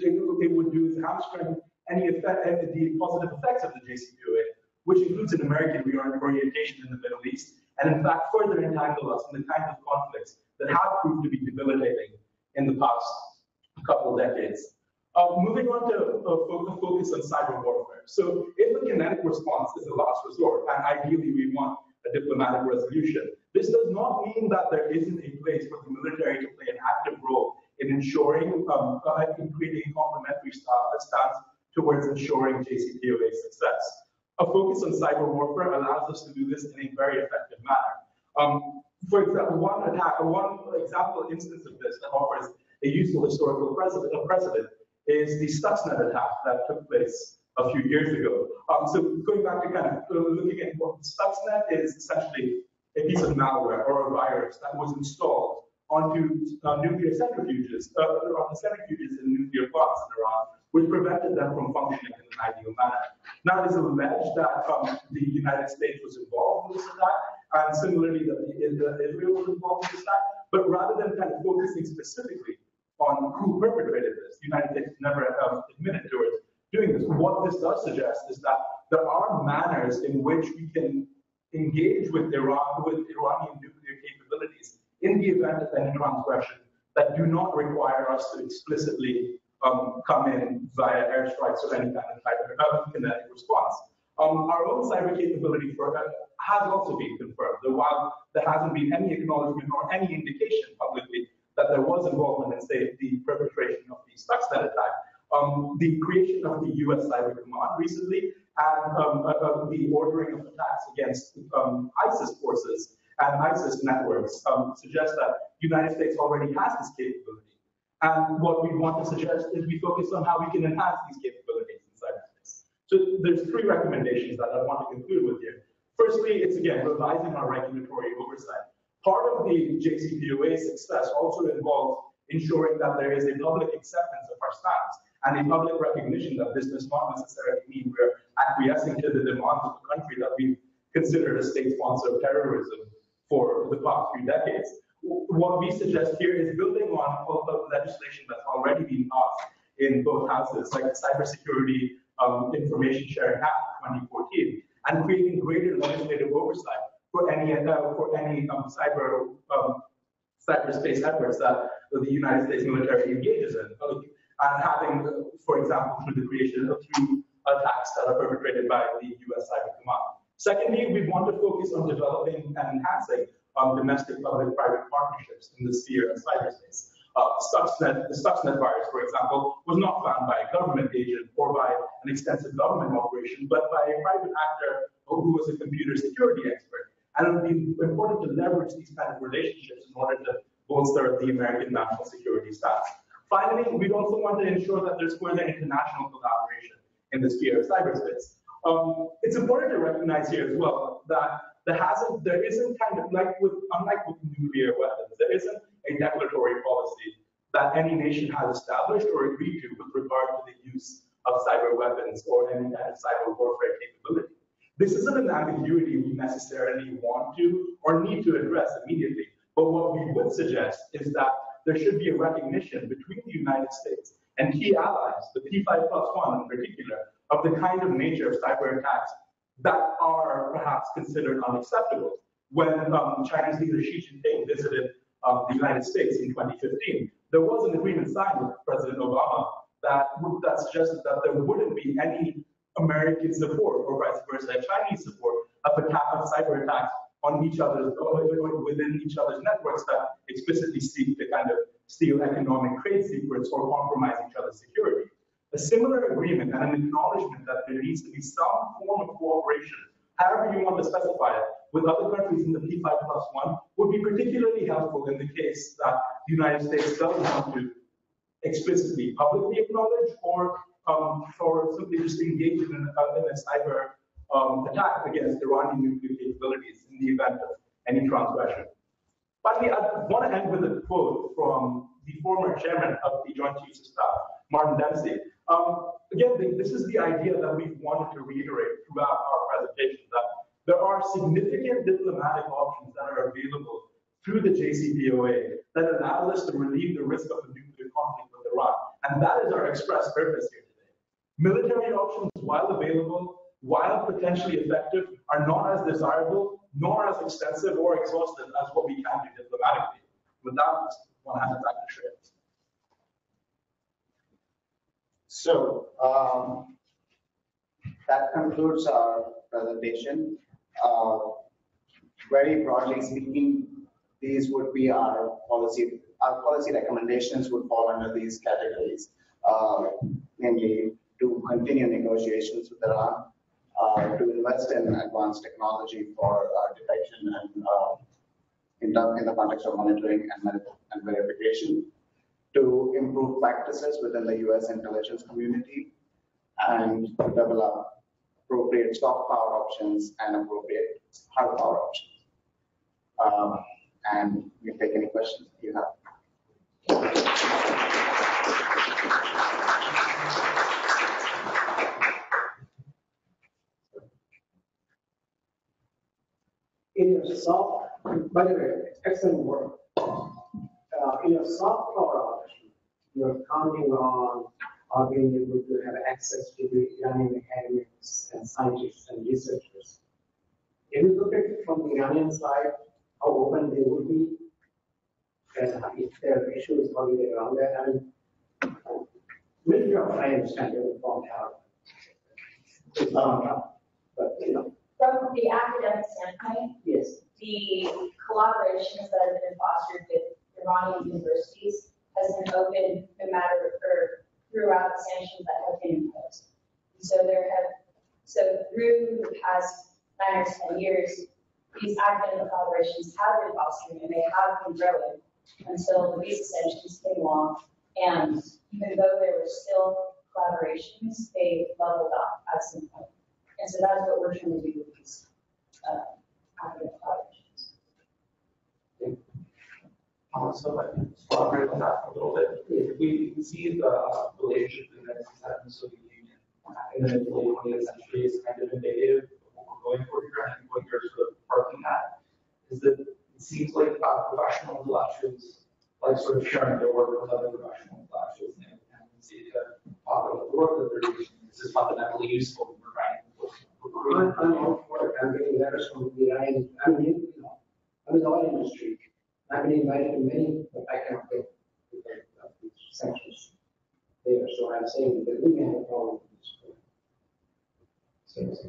it would do is hamstring any effect, the positive effects of the JCPOA, which includes an American reorientation in the Middle East, and in fact further entangle us in the kinds of conflicts that have proved to be debilitating in the past couple of decades. Uh, moving on to uh, focus on cyber warfare. So if a kinetic response is a last resort, and ideally we want a diplomatic resolution, this does not mean that there isn't a place for the military to play an active role in ensuring, um, uh, in creating a complementary stance towards ensuring JCPOA success. a focus on cyber warfare allows us to do this in a very effective manner. Um, for example, one attack, one example instance of this that offers a useful historical precedent, precedent is the Stuxnet attack that took place a few years ago. Um, so going back to kind of uh, looking at what Stuxnet is essentially a piece of malware or a virus that was installed onto uh, nuclear centrifuges, uh, on the centrifuges in nuclear plants in Iran, which prevented them from functioning in an ideal manner. Now, it is alleged that um, the United States was involved in this attack, and similarly that Israel was involved in this attack, but rather than kind of focusing specifically on who perpetrated this, the United States never um, admitted to it doing this. What this does suggest is that there are manners in which we can engage with Iran, with Iranian nuclear capabilities in the event of any transgression that do not require us to explicitly um, come in via airstrikes or any kind of kinetic response. Um, our own cyber capability for, uh, has also been confirmed, though while there hasn't been any acknowledgement or any indication publicly that there was involvement in, say, the perpetration of the Stuxnet attack, um, the creation of the US Cyber Command recently and um, uh, uh, the ordering of attacks against um, ISIS forces and ISIS networks um, suggests that the United States already has this capability. And what we want to suggest is we focus on how we can enhance these capabilities in cyberspace. So there's three recommendations that I want to conclude with here. Firstly, it's again revising our regulatory oversight. Part of the JCPOA success also involves ensuring that there is a public acceptance of our stance and a public recognition that this does not necessarily mean we're acquiescing to the demands of a country that we've considered a state sponsor of terrorism for the past few decades. What we suggest here is building on legislation that's already been passed in both houses, like the Cybersecurity um, Information Sharing Act of 2014, and creating greater legislative oversight for any uh, for any um, cyber um, cyberspace efforts that the United States military engages in, and having, for example, through the creation of through attacks that are perpetrated by the U.S. Cyber Command. Secondly, we want to focus on developing and enhancing um, domestic public-private partnerships in the sphere of cyberspace. Uh, Stuxnet, the Stuxnet virus, for example, was not found by a government agent or by an extensive government operation, but by a private actor who was a computer security expert. And it would be important to leverage these kind of relationships in order to bolster the American national security staff. Finally, we also want to ensure that there's further international collaboration in the sphere of cyberspace. Um, it's important to recognize here as well that there hasn't, there isn't kind of like with, unlike with nuclear weapons, there isn't a declaratory policy that any nation has established or agreed to with regard to the use of cyber weapons or any kind of cyber warfare capability. This isn't an ambiguity we necessarily want to or need to address immediately, but what we would suggest is that there should be a recognition between the United States and key allies, the P5 plus one in particular, of the kind of nature of cyber attacks that are perhaps considered unacceptable. When um, China's leader Xi Jinping visited um, the United States in 2015, there was an agreement signed with President Obama that, that suggested that there wouldn't be any American support or vice versa, Chinese support of attack of cyber attacks on each other's within each other's networks that explicitly seek to kind of steal economic trade secrets or compromise each other's security. A similar agreement and an acknowledgement that there needs to be some form of cooperation, however you want to specify it, with other countries in the P5 plus one would be particularly helpful in the case that the United States doesn't want to explicitly publicly acknowledge or um, or simply just engage in, a, in a cyber um, attack against Iranian nuclear capabilities in the event of any transgression. Finally, I want to end with a quote from the former chairman of the Joint Chiefs of Staff, Martin Dempsey. Um, again, this is the idea that we've wanted to reiterate throughout our presentation, that there are significant diplomatic options that are available through the JCPOA that allow us to relieve the risk of a nuclear conflict with Iran. And that is our express purpose here today. Military options, while available, while potentially effective, are not as desirable, nor as extensive or exhaustive as what we can do diplomatically. With that, to hand back to Shreyas. So um, that concludes our presentation. Uh, very broadly speaking, these would be our policy. Our policy recommendations would fall under these categories, uh, namely to continue negotiations with Iran, to invest in advanced technology for uh, detection and uh, in the, in the context of monitoring and and verification, to improve practices within the US intelligence community, and to develop appropriate soft power options and appropriate hard power options. Um, And we take any questions you have. Your soft, by the way, excellent work. Uh, in your soft power you're counting on, uh, being able to have access to the Iranian academics and scientists and researchers. If you look at it from the Iranian side, how open they would be, and if there are issues, how they around that, I mean, military of I understand they would want to have. It's but, you know, From the academic standpoint, yes. the collaborations that have been fostered with Iranian universities has been open no matter, or throughout the sanctions that have been imposed. And So there have, so through the past nine or 10 years, these academic collaborations have been fostering and they have been growing until the visa sanctions came along. And even though there were still collaborations, they leveled up at some point. And so that's what we're trying to do with these uh, academic collaborations. Also, I can elaborate on that a little bit. We see the uh, relationship in the and Soviet Union in the late twentieth century is kind of indicative of what we're going for here, and what you're sort of parking at is that it seems like uh, professional intellectuals like sort of sharing their work with other professional intellectuals and see that part of the work that they're doing this is fundamentally useful. To. we're I'm, I'm all for it, I'm getting letters from the I mean, you know, I'm in the oil industry. I've been invited to many, but I cannot these sanctions there, so I'm saying that we may have a problem with this.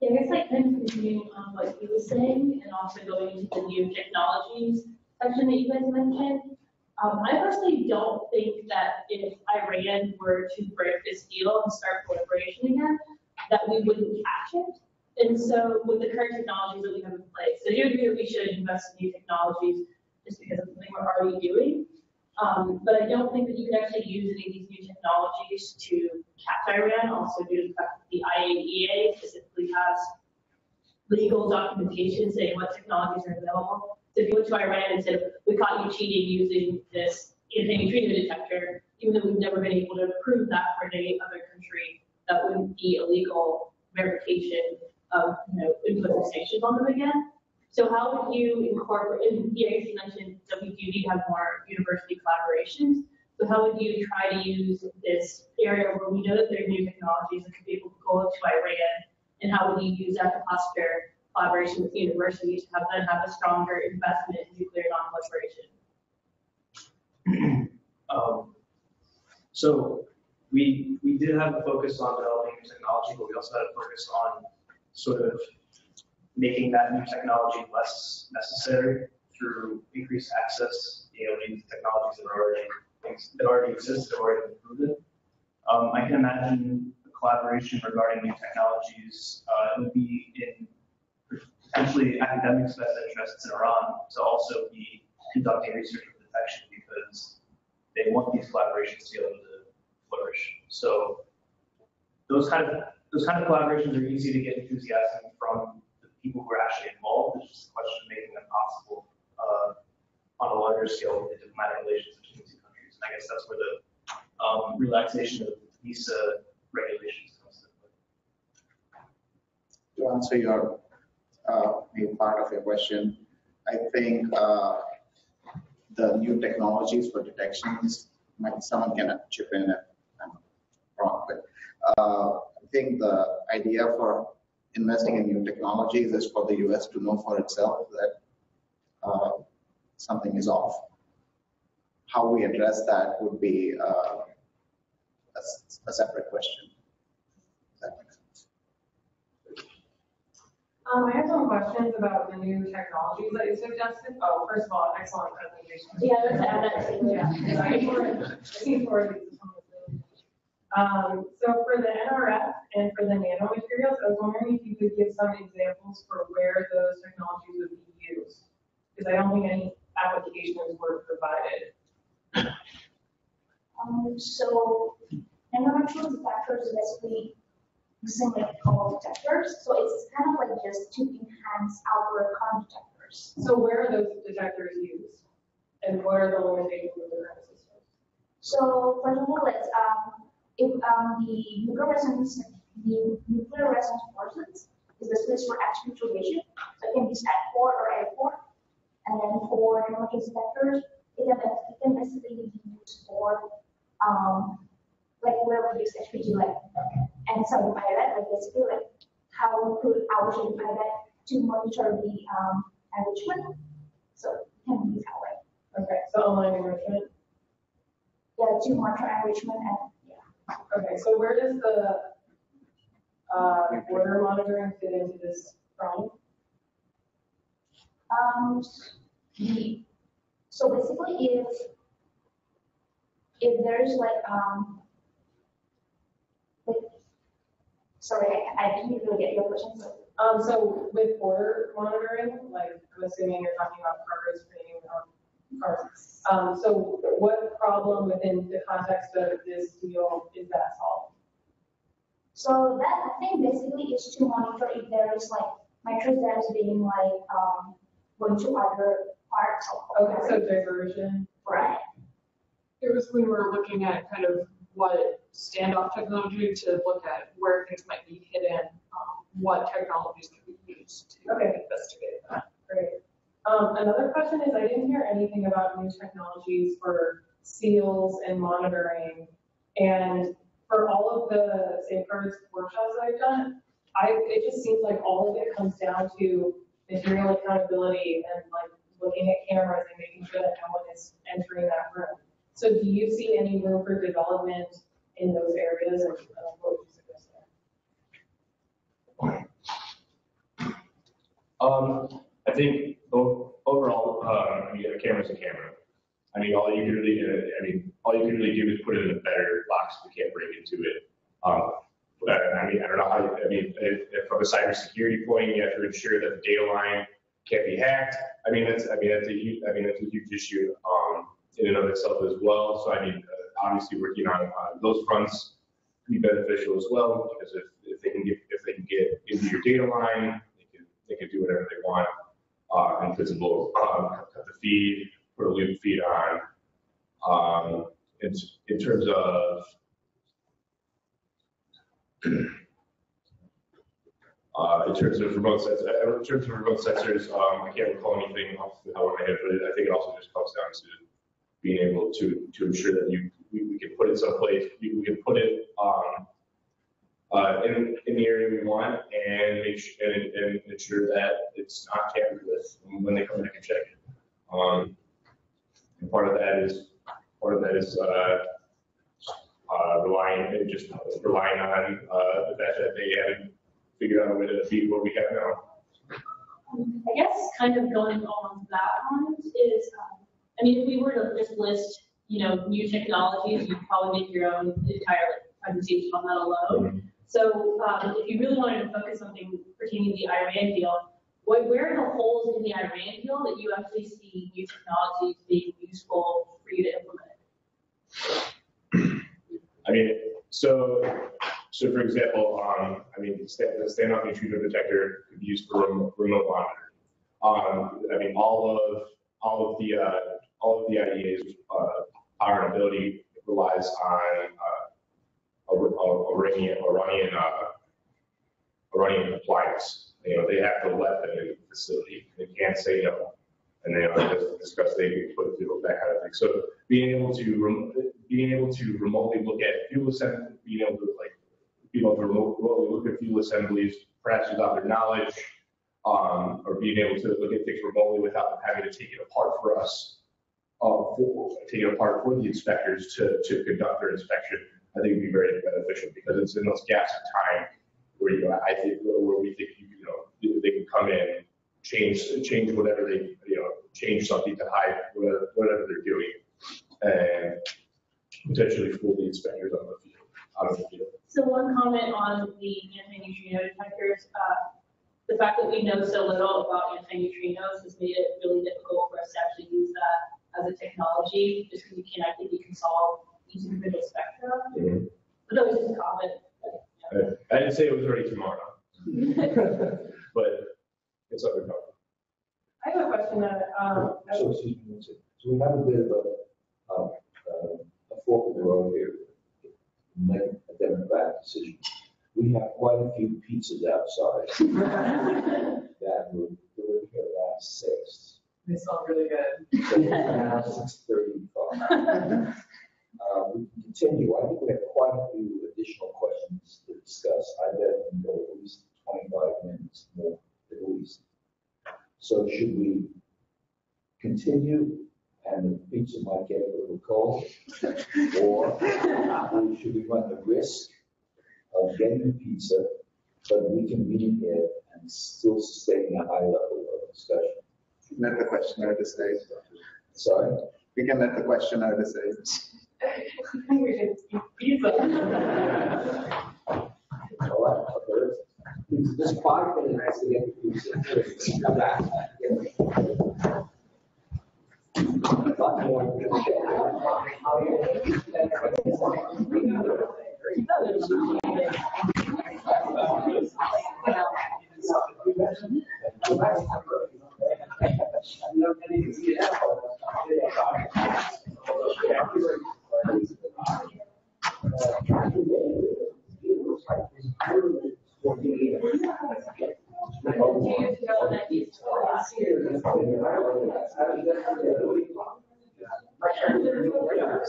Yeah, I guess like kind of continuing on what he was saying and also going into the new technologies section that you guys mentioned. Um, I personally don't think that if Iran were to break this deal and start proliferation again, that we wouldn't catch it. And so with the current technologies that we have in place, so you agree that we should invest in new technologies just because it's something we're already doing. Um, but I don't think that you can actually use any of these new technologies to catch Iran, also due to the fact that the IAEA specifically has legal documentation saying what technologies are available. So if you went to Iran and said, we caught you cheating using this anti-neutrino detector, even though we've never been able to prove that for any other country, that wouldn't be a legal verification of, you know, imposing sanctions on them again. So how would you incorporate, and yeah, you mentioned that we do need to have more university collaborations. So how would you try to use this area where we know that there are new technologies that could be able to go to Iran? And how would you use that to foster collaboration with universities to have them have a stronger investment in nuclear non-proliferation? Um, So we, we did have a focus on developing new technology, but we also had a focus on sort of making that new technology less necessary through increased access, you know, these technologies that already, that already exist, that already been proven. Um, I can imagine a collaboration regarding new technologies, uh, would be in potentially academics' best interests in Iran to also be conducting research and detection because they want these collaborations to be able to flourish. So those kind of, those kind of collaborations are easy to get enthusiasm from the people who are actually involved. It's just a question of making them possible uh, on a larger scale with the diplomatic relations between the two countries. And I guess that's where the um, relaxation of visa regulations comes into play. To answer your, uh, part of your question, I think, uh, the new technologies for detections, might, someone can chip in if I'm wrong, but, uh, I think the idea for investing in new technologies is for the US to know for itself that, uh, something is off. How we address that would be, uh, a, a separate question. Does that make sense? Um, I have some questions about the new technologies that you suggested. Oh, first of all, excellent presentation. Yeah, let's add that to the- Yeah, looking forward- to some of the- Um, so for the NRF and for the nanomaterials, I was wondering if you could give some examples for where those technologies would be used. Because I don't think any applications were provided. Um, so detectors is basically using like detectors, so it's kind of like just to enhance our current detectors. So where are those detectors used? And what are the limitations of the current system? So for example, let's, um, if, um, the nuclear resonance, the nuclear resonance fluorescence is basically for action radiation, so it can be at four or at four. And then for emergency detectors, it can, it can basically be used for, um, like where we use HPG, like, and some pilot, like basically like how we put our HPG pilot to monitor the, um, enrichment. So it can be used that way. Okay, so online enrichment. Yeah, to monitor enrichment and, yeah. Okay, so where does the, uh, border monitoring fit into this problem? Um, so basically if, if there's like, um, like, sorry, I, I didn't really get your question, so. Um, so with border monitoring, like, I'm assuming you're talking about cargo screening, um, cars. Um, so what problem within the context of this deal is that solved? So that, I think basically is to monitor if there is like metrics that is being like, um, going to other parts of. Okay, so diversion. Right. It was when we were looking at kind of what standoff technology to look at where things might be hidden, um, what technologies could be used to Okay. investigate that. Great. Um, another question is, I didn't hear anything about new technologies for seals and monitoring. And for all of the safeguards workshops that I've done, I, it just seems like all of it comes down to material accountability and like looking at cameras and making sure that no one is entering that room. So do you see any room for development in those areas and uh, what would you suggest there? Um, I think overall, I mean, a camera's a camera. I mean, all you can really, uh, I mean, all you can really do is put it in a better box. We can't break into it. Um, but, I mean, I don't know how, you- I mean, if, if from a cybersecurity point, you have to ensure that the data line can't be hacked. I mean, that's, I mean, that's a huge, I mean, that's a huge issue, um, in and of itself as well. So I mean, uh, obviously working on, those fronts could be beneficial as well, because if, if they can get, if they can get into your data line, they can, they can do whatever they want. Uh, invisible, um, cut the feed, put a loop feed on. Um, in, in terms of Uh, in terms of remote sensors, in terms of remote sensors, um, I can't recall anything off the top of my head, but I think it also just comes down to being able to, to ensure that you, we, we can put it someplace, we, we can put it, um, uh, in, in the area we want and make sure, and, and that it's not tampered with when they come back and check it. Um, and part of that is, part of that is, uh, uh, relying, and just relying on, uh, the fact that they haven't figured out a way to beat what we have now. I guess kind of going on that one is, um, I mean, if we were to just list, you know, new technologies, you'd probably make your own entire presentation on that alone. So, um, if you really wanted to focus on something pertaining to the Iran deal, what, where are the holes in the Iran deal that you actually see new technologies being useful for you to implement? I mean, so, so for example, um, I mean, the standoff neutrino detector could be used for remote, remote monitoring. Um, I mean, all of, all of the, uh, all of the IAEA's, uh, ability relies on, uh, uh, Iranian, Iranian, uh, Iranian compliance. You know, they have to let them in the facility. They can't say no. And they, uh, just discuss, they put through that kind of thing. So being able to, being able to remotely look at fuel assembly, being able to like, being able to remotely look at fuel assemblies, perhaps without their knowledge, um, or being able to look at things remotely without them having to take it apart for us, uh, for, take it apart for the inspectors to, to conduct their inspection, I think it would be very beneficial because it's in those gaps of time where, you know, I think, where we think, you know, they- can come in, change, change whatever they, you know, change something to hide whatever, whatever they're doing and potentially fool the inspectors on the of the field. So one comment on the anti-neutrino detectors, uh, the fact that we know so little about anti-neutrinos has made it really difficult for us to actually use that as a technology, just because you can't, I think we can solve each individual spectrum. But that was just a comment. I didn't say it was ready tomorrow, but it's under cover. I have a question that, um, So, excuse me, one second. so we have a bit of a, um, uh, a fork in the road here. Make a democratic decision. We have quite a few pizzas outside that would delivered here last sixth. They sound really good. Thirty-five. Uh, we can continue. I think we have quite a few additional questions to discuss. I bet we go at least twenty-five minutes more, at least. So should we continue and the pizza might get a little cold? Or should we run the risk of getting the pizza, but we can meet here and still sustain a high level of discussion? Let the questioner decide. Sorry? We can let the questioner decide. Let's- just five minutes to get the. Come back. So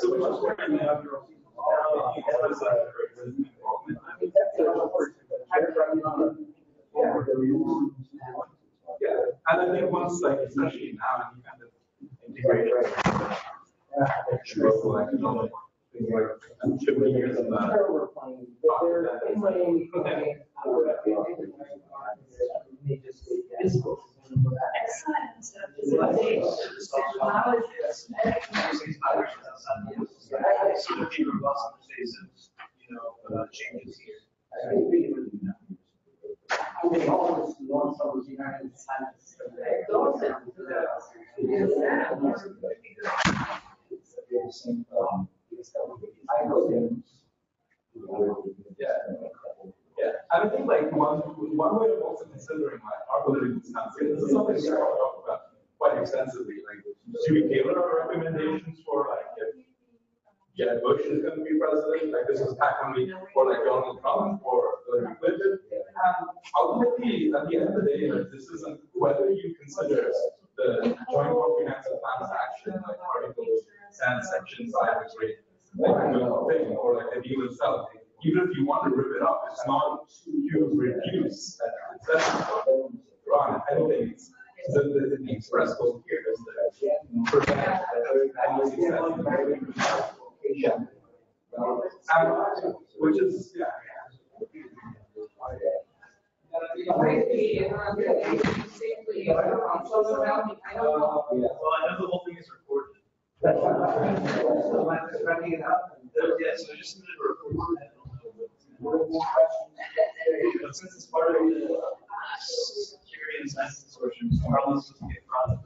we're just working on your- Yeah, think once, like, especially now, you kind of integrate. Sure, like, you know, changes here. I of the United States. Yeah. I think like one, one way of also considering like our political stance, this is something we talk about quite extensively, like, do we tailor our recommendations for like, Jeb Bush is gonna be president, like this is back when we, or like Donald Trump, or Hillary Clinton? And ultimately, at the end of the day, like, this isn't, whether you consider the joint comprehensive plans action, like article ten, section five, is great, like, a good thing, or like the deal itself, even if you want to rip it up, it's not to reduce that concession on Iran. I don't it's, the, the, the express goal here is to prevent any And, which is, yeah. Well, I know the whole thing is recorded. Yeah, so I just submit a report. But since it's part of the uh, security and science consortium, Carlos doesn't get brought up.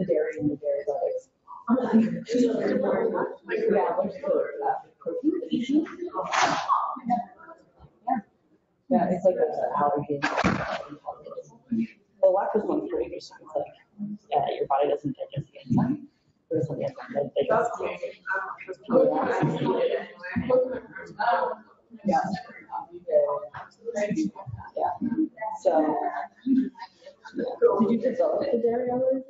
the dairy and the dairy products. Yeah, it's like an allergen. The lactose one's pretty interesting. It's like, yeah, your body doesn't digest the enzyme. Enzyme that digests it. Yeah. Yeah. So. Did you develop the dairy allergy?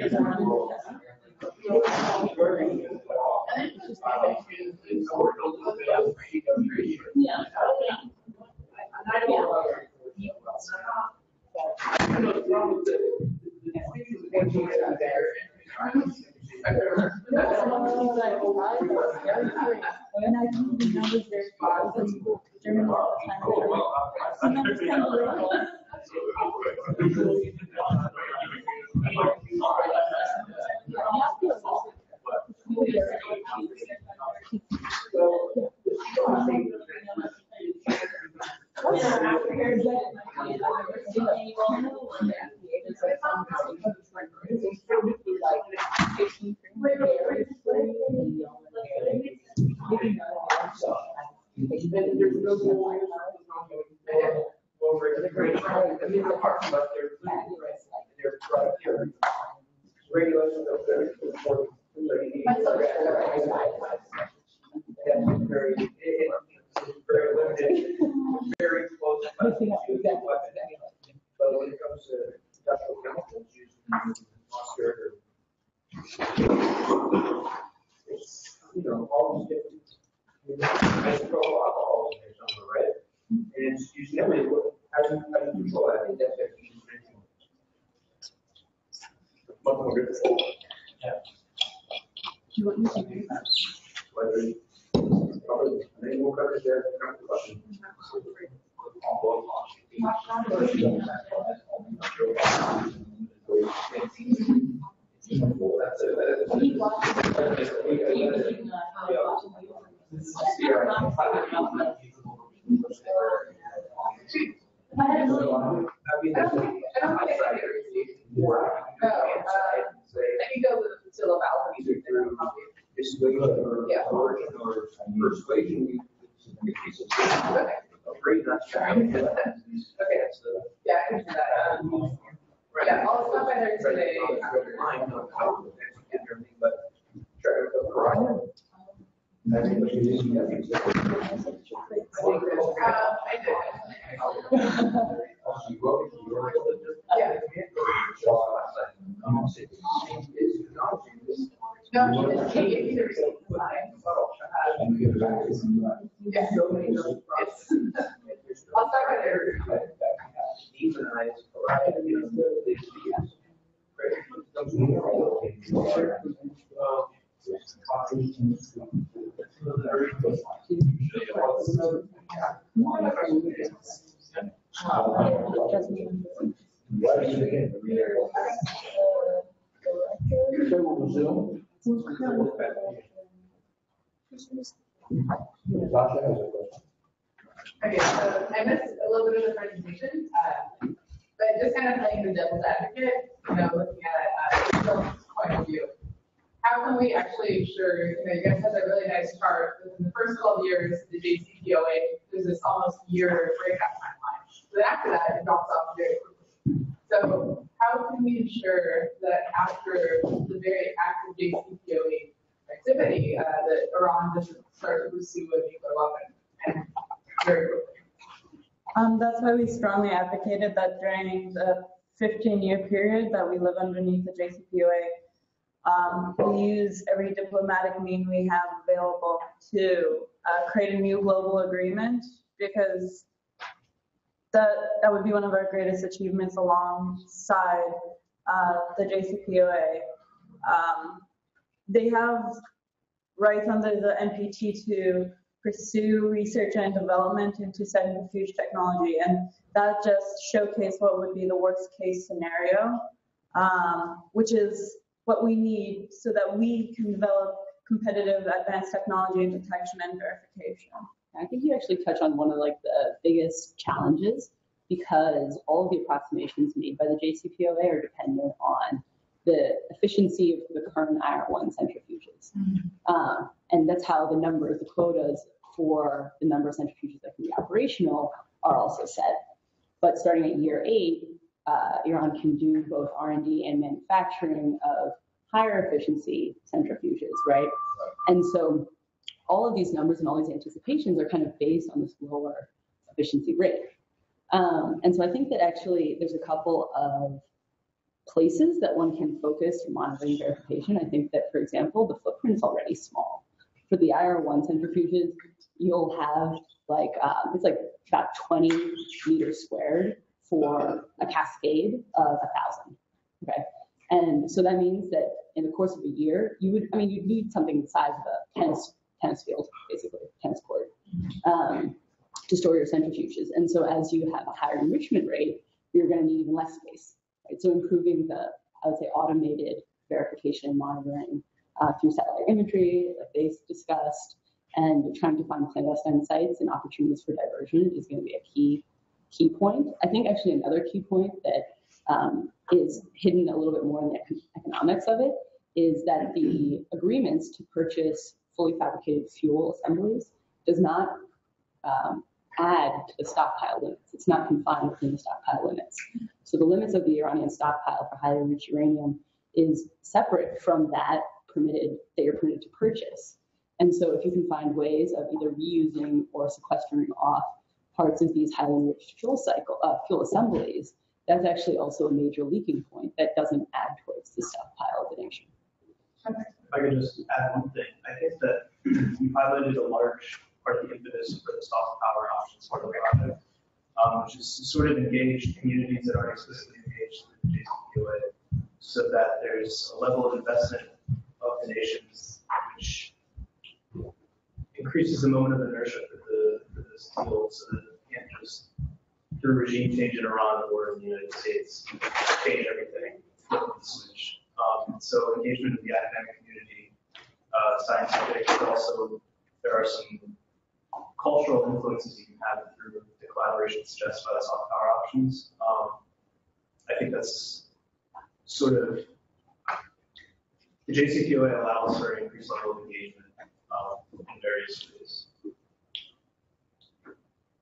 ありがとうござ。and give back. It's, it's, strongly advocated that during the 15-year period that we live underneath the JCPOA, um, we use every diplomatic mean we have available to uh, create a new global agreement because that, that would be one of our greatest achievements alongside uh, the JCPOA. Um, They have rights under the NPT to pursue research and development into centrifuge technology. And that just showcased what would be the worst case scenario, um, which is what we need so that we can develop competitive advanced technology in detection and verification. I think you actually touch on one of like the biggest challenges because all of the approximations made by the JCPOA are dependent on the efficiency of the current IR1 centrifuges. Um, and that's how the numbers, the quotas for the number of centrifuges that can be operational are also set. But starting at year eight, uh, Iran can do both R&D and manufacturing of higher efficiency centrifuges, right? And so all of these numbers and all these anticipations are kind of based on this lower efficiency rate. Um, and so I think that actually there's a couple of places that one can focus monitoring verification. I think that, for example, the footprint is already small. For the IR1 centrifuges, you'll have like, um, it's like about 20 meters squared for a cascade of a thousand. Okay. And so that means that in the course of a year, you would, I mean, you'd need something the size of a tennis, tennis field, basically, tennis court, um, to store your centrifuges. And so as you have a higher enrichment rate, you're going to need even less space. Right? So improving the, I would say, automated verification and monitoring uh, through satellite imagery, like they discussed, and trying to find clandestine sites and opportunities for diversion is going to be a key key point. I think actually another key point that um, is hidden a little bit more in the economics of it is that the agreements to purchase fully fabricated fuel assemblies does not um, add to the stockpile limits. It's not confined within the stockpile limits. So the limits of the Iranian stockpile for highly enriched uranium is separate from that permitted that you're permitted to purchase. And so if you can find ways of either reusing or sequestering off parts of these highly enriched fuel cycle uh, fuel assemblies, that's actually also a major leaking point that doesn't add towards the stockpile of the nation. If I could just add one thing, I think that you highlighted a large part of the impetus for the soft power options part of the project, um, which is to sort of engage communities that aren't explicitly engaged the JCPOA, so that there's a level of investment of the nations which increases the moment of inertia for the for this field, so that it can't just through regime change in Iran or in the United States change everything, switch. Um, so engagement with the academic community, uh, scientific, but also there are some cultural influences you can have through the collaboration suggested by the soft power options. Um, I think that's sort of the JCPOA allows for increased level of engagement um, in various ways.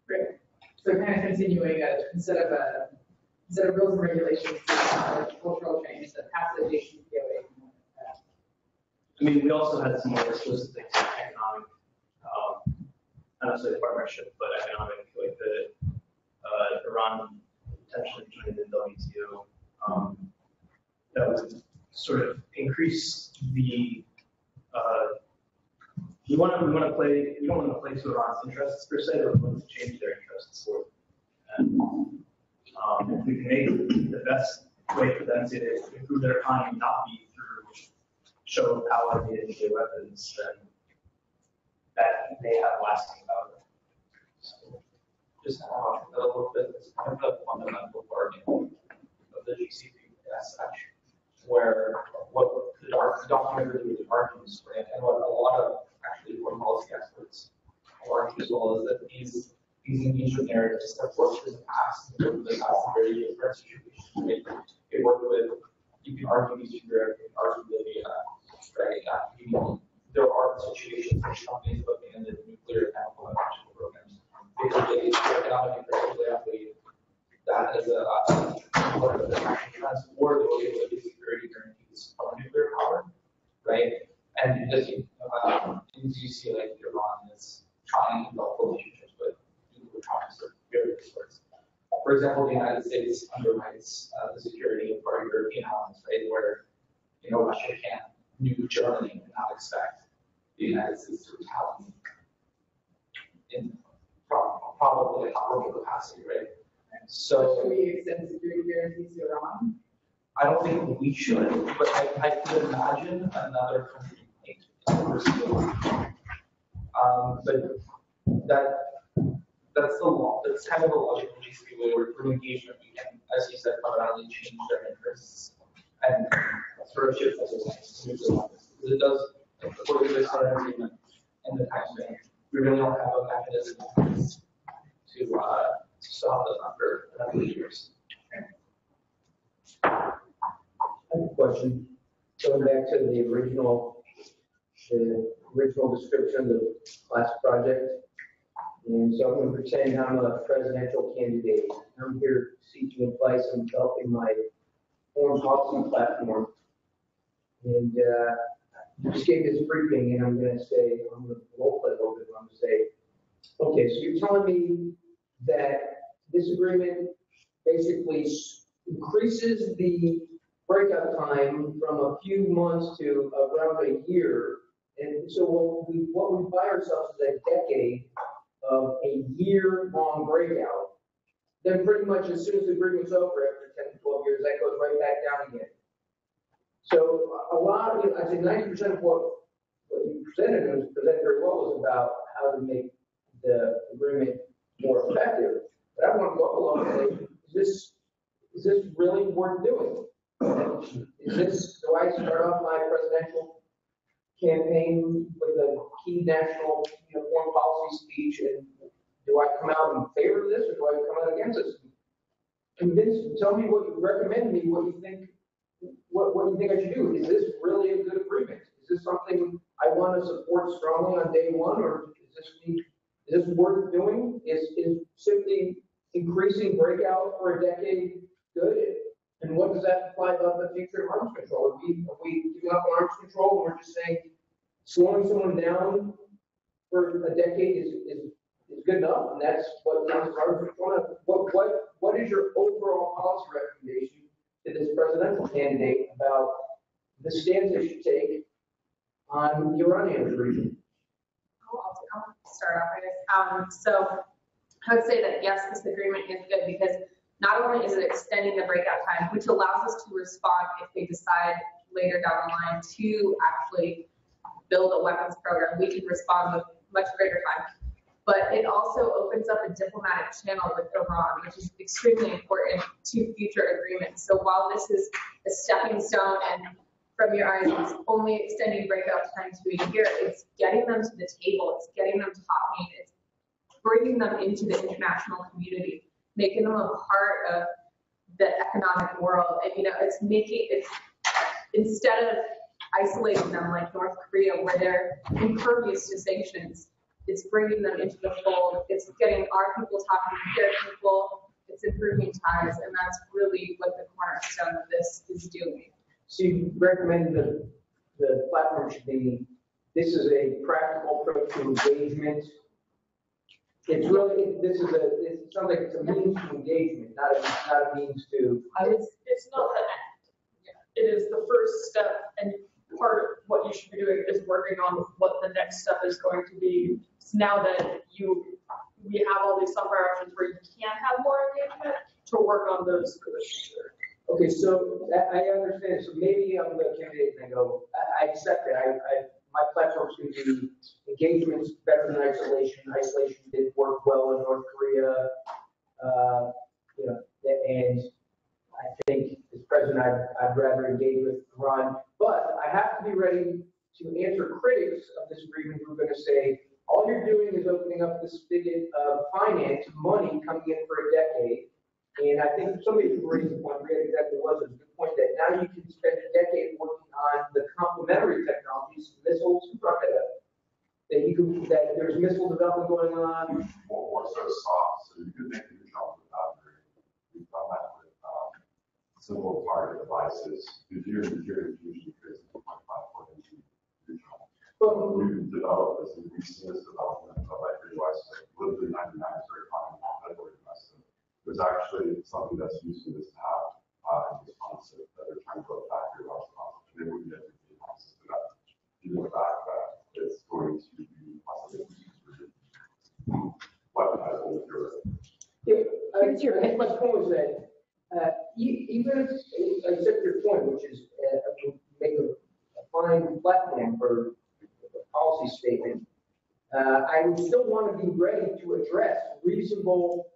Great. So kind of continuing, uh, instead of, uh, instead of rules and regulations, uh, cultural change that has the JCPOA. I mean, we also had some more explicit things like economic, um, not necessarily partnership, but economic, like the, uh, Iran potentially joining the WTO. Um, that would sort of increase the, uh, we want to, we want to play, we don't want to play to Iran's interests per se, but we want to change their interests for them. And, um, if we can make the best way for them to improve their economy not be through show of power via nuclear weapons, then that may have lasting power. So, just a little bit, it's kind of the fundamental argument of the GCP as such, where what the document really argues, and what a lot of actually foreign policy experts or as well, as that these, these engagement narratives have worked in the past, in the past in very different situations, right? It worked with, you can argue these two, you argue with uh, right? Uh, you know, There are situations where companies looking into nuclear chemical and electrical programs they economically particularly athlete that is a, a part of the national defense, or they will be able to do security guarantees for nuclear power, right? And as you, um, as you see, like Iran is trying to develop relationships with nuclear powers of various sorts. For example, the United States underwrites uh, the security of our European allies, right, where, you know, Russia can't nuke Germany and not expect the United States to retaliate in prob- probably a comparable capacity, right? So. Should we extend security guarantees to Iran? I don't think we should, but I, I could imagine another country. Um, but that, that's the law, that's kind of the logic of GCP, where through engagement, we can, as you said, fundamentally change their interests. And sort of shift those things, because it does, according to this current agreement and the time span, we really don't have a mechanism to, uh, stop them after a number of years. I have a question. Going back to the original, the original description of the class project. And so I'm going to pretend I'm a presidential candidate. I'm here seeking advice on developing my foreign policy platform. And uh, you just gave this briefing and I'm going to say, I'm going to role play a little bit. I'm going to say, okay, so you're telling me that this agreement basically increases the breakout time from a few months to around a year. And so what we, what we buy ourselves is a decade of a year-long breakout. Then pretty much as soon as the agreement's over, after 10 to 12 years, that goes right back down again. So a lot of, I think ninety percent of what, what you presented, and was presented very well, was about how to make the agreement more effective. But I want to go up a level and say, is this, is this really worth doing? Is this, do I start off my presidential campaign with a key national, you know, foreign policy speech and do I come out in favor of this or do I come out against this? Convince, tell me what you recommend me, what you think, what, what do you think I should do. Is this really a good agreement? Is this something I want to support strongly on day one or is this, is this worth doing? Is, is simply increasing breakout for a decade good? And what does that imply about the future of arms control? Are we, are we giving up arms control and we're just saying slowing someone down for a decade is, is, is good enough? And that's what arms control? What, what, what is your overall policy recommendation to this presidential candidate about the stance they should take on the Iranian region? I'll, start off. Um, so I would say that yes, this agreement is good because not only is it extending the breakout time, which allows us to respond if they decide later down the line to actually build a weapons program, we can respond with much greater time. But it also opens up a diplomatic channel with Iran, which is extremely important to future agreements. So while this is a stepping stone and from your eyes, it's only extending breakout time to a year, it's getting them to the table, it's getting them talking, it's bringing them into the international community, making them a part of the economic world. And, you know, it's making, it's, instead of isolating them like North Korea, where they're impervious to sanctions, it's bringing them into the fold. It's getting our people talking to their people. It's improving ties, and that's really what the cornerstone of this is doing. So you recommend the, the platform should be, this is a practical approach to engagement. It's really, this is a, it sounds like it's a means to engagement, not a, not a means to. It's, it's not the end. It is the first step, and part of what you should be doing is working on what the next step is going to be. Now that you, we have all these software options where you can have more engagement, to work on those for the future. Okay, so I, I understand, so maybe I'm the candidate and I go, I, I accept it, I, I, my platform's gonna be engagements better than isolation, isolation did work well in North Korea. Uh, you know, and I think as president, I'd, I'd rather engage with Iran, but I have to be ready to answer critics of this agreement who are gonna say, all you're doing is opening up this spigot of finance, money coming in for a decade, And I think somebody who raised the point, I forget exactly what, was a good point, that now you can spend a decade working on the complementary technologies, missiles, you brought that up. That you can, that there's missile development going on, More, more so soft, so you could make the jump without we've with, um, simple target devices, because you're, you're usually creating a point five foot into neutron. Well, You can develop this, and we've seen this development of like devices, like literally ninety-nine is very common. There's actually something that's used in this to uh, in response to that they're trying to build factory and they would get the concept of that. Due to the fact that it's going to be possibly used for weaponized material. Yeah, I, think my point was that, uh, even accept your point, which is, uh, make a, fine platform for a policy statement. Uh, I would still want to be ready to address reasonable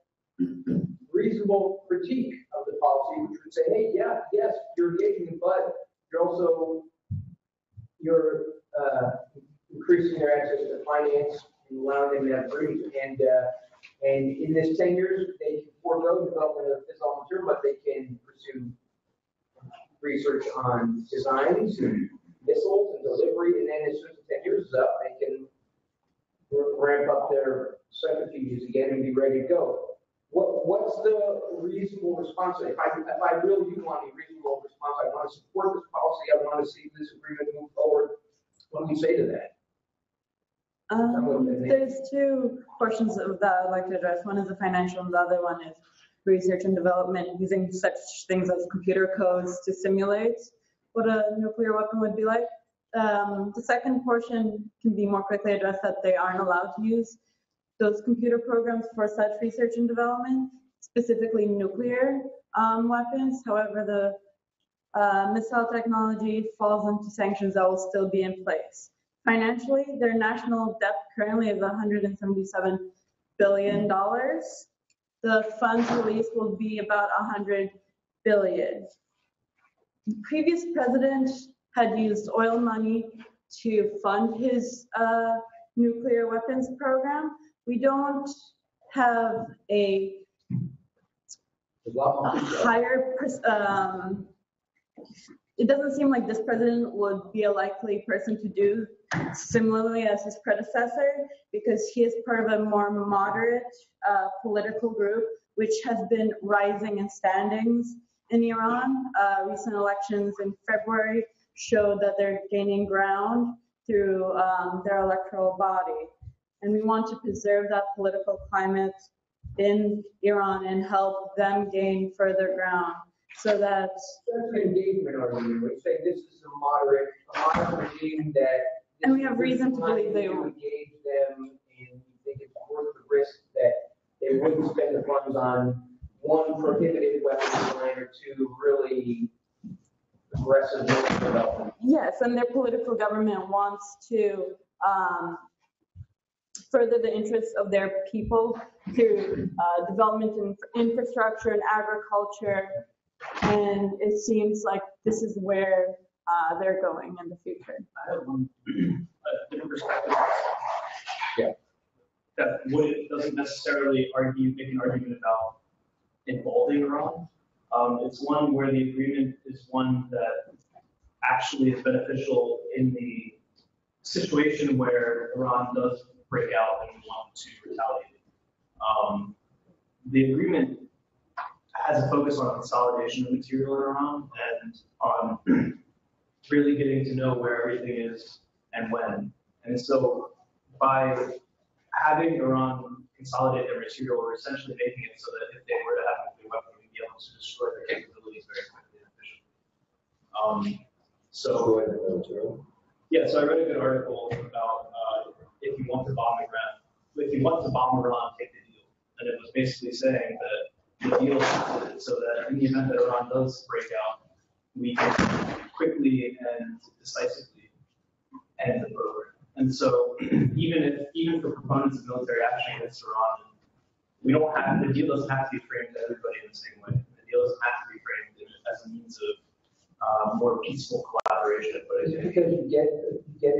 critique of the policy, which would say, hey, yeah, yes, you're engaging, but you're also, you're, uh, increasing their access to finance and allowing them to have dreams. And, uh, and in this ten years, they can forego development of physical material, but they can pursue research on designs and missiles and delivery, and then as soon as the ten years is up, they can ramp up their centrifuges again and be ready to go. What, what's the reasonable response? If I, if I really do want a reasonable response, I want to support this policy, I want to see this agreement move forward. What do we say to that? Um, there's two portions of that I'd like to address. One is the financial and the other one is research and development using such things as computer codes to simulate what a nuclear weapon would be like. Um, the second portion can be more quickly addressed that they aren't allowed to use those computer programs for such research and development, specifically nuclear um, weapons. However, the uh, missile technology falls into sanctions that will still be in place. Financially, their national debt currently is 177 billion dollars. The funds released will be about 100 billion. The Previous president had used oil money to fund his uh, nuclear weapons program. We don't have a a higher, um, it doesn't seem like this president would be a likely person to do similarly as his predecessor because he is part of a more moderate uh, political group which has been rising in standings in Iran. Uh, recent elections in February showed that they're gaining ground through um, their electoral body. And we want to preserve that political climate in Iran and help them gain further ground so that That's an engagement argument, we say this is a moderate, a moderate regime that. And we have reason to believe they will. Engage them, and we think it's worth the risk that they wouldn't spend the funds on one prohibited weapon design or two really aggressive development. Yes, and their political government wants to um, further the interests of their people through uh, development in infrastructure and agriculture. And it seems like this is where uh, they're going in the future. I have one, different perspective. Yeah. That would, doesn't necessarily argue, make an argument about involving Iran. Um, it's one where the agreement is one that actually is beneficial in the situation where Iran does break out and want to retaliate. Um, the agreement has a focus on consolidation of material in Iran and on really getting to know where everything is and when. And so by having Iran consolidate their material, we're essentially making it so that if they were to have a nuclear weapon, we'd be able to destroy their capabilities very quickly and efficiently. Um, so, yeah, so I read a good article about if you want to bomb Iran, if you want to bomb Iran, take the deal. And it was basically saying that the deal so that in the event that Iran does break out, we can quickly and decisively end the program. And so even if, even for proponents of military action against Iran, we don't have, the deal doesn't have to be framed to everybody in the same way. The deal doesn't have to be framed as a means of uh, more peaceful collaboration, but Is it it because you get, you get,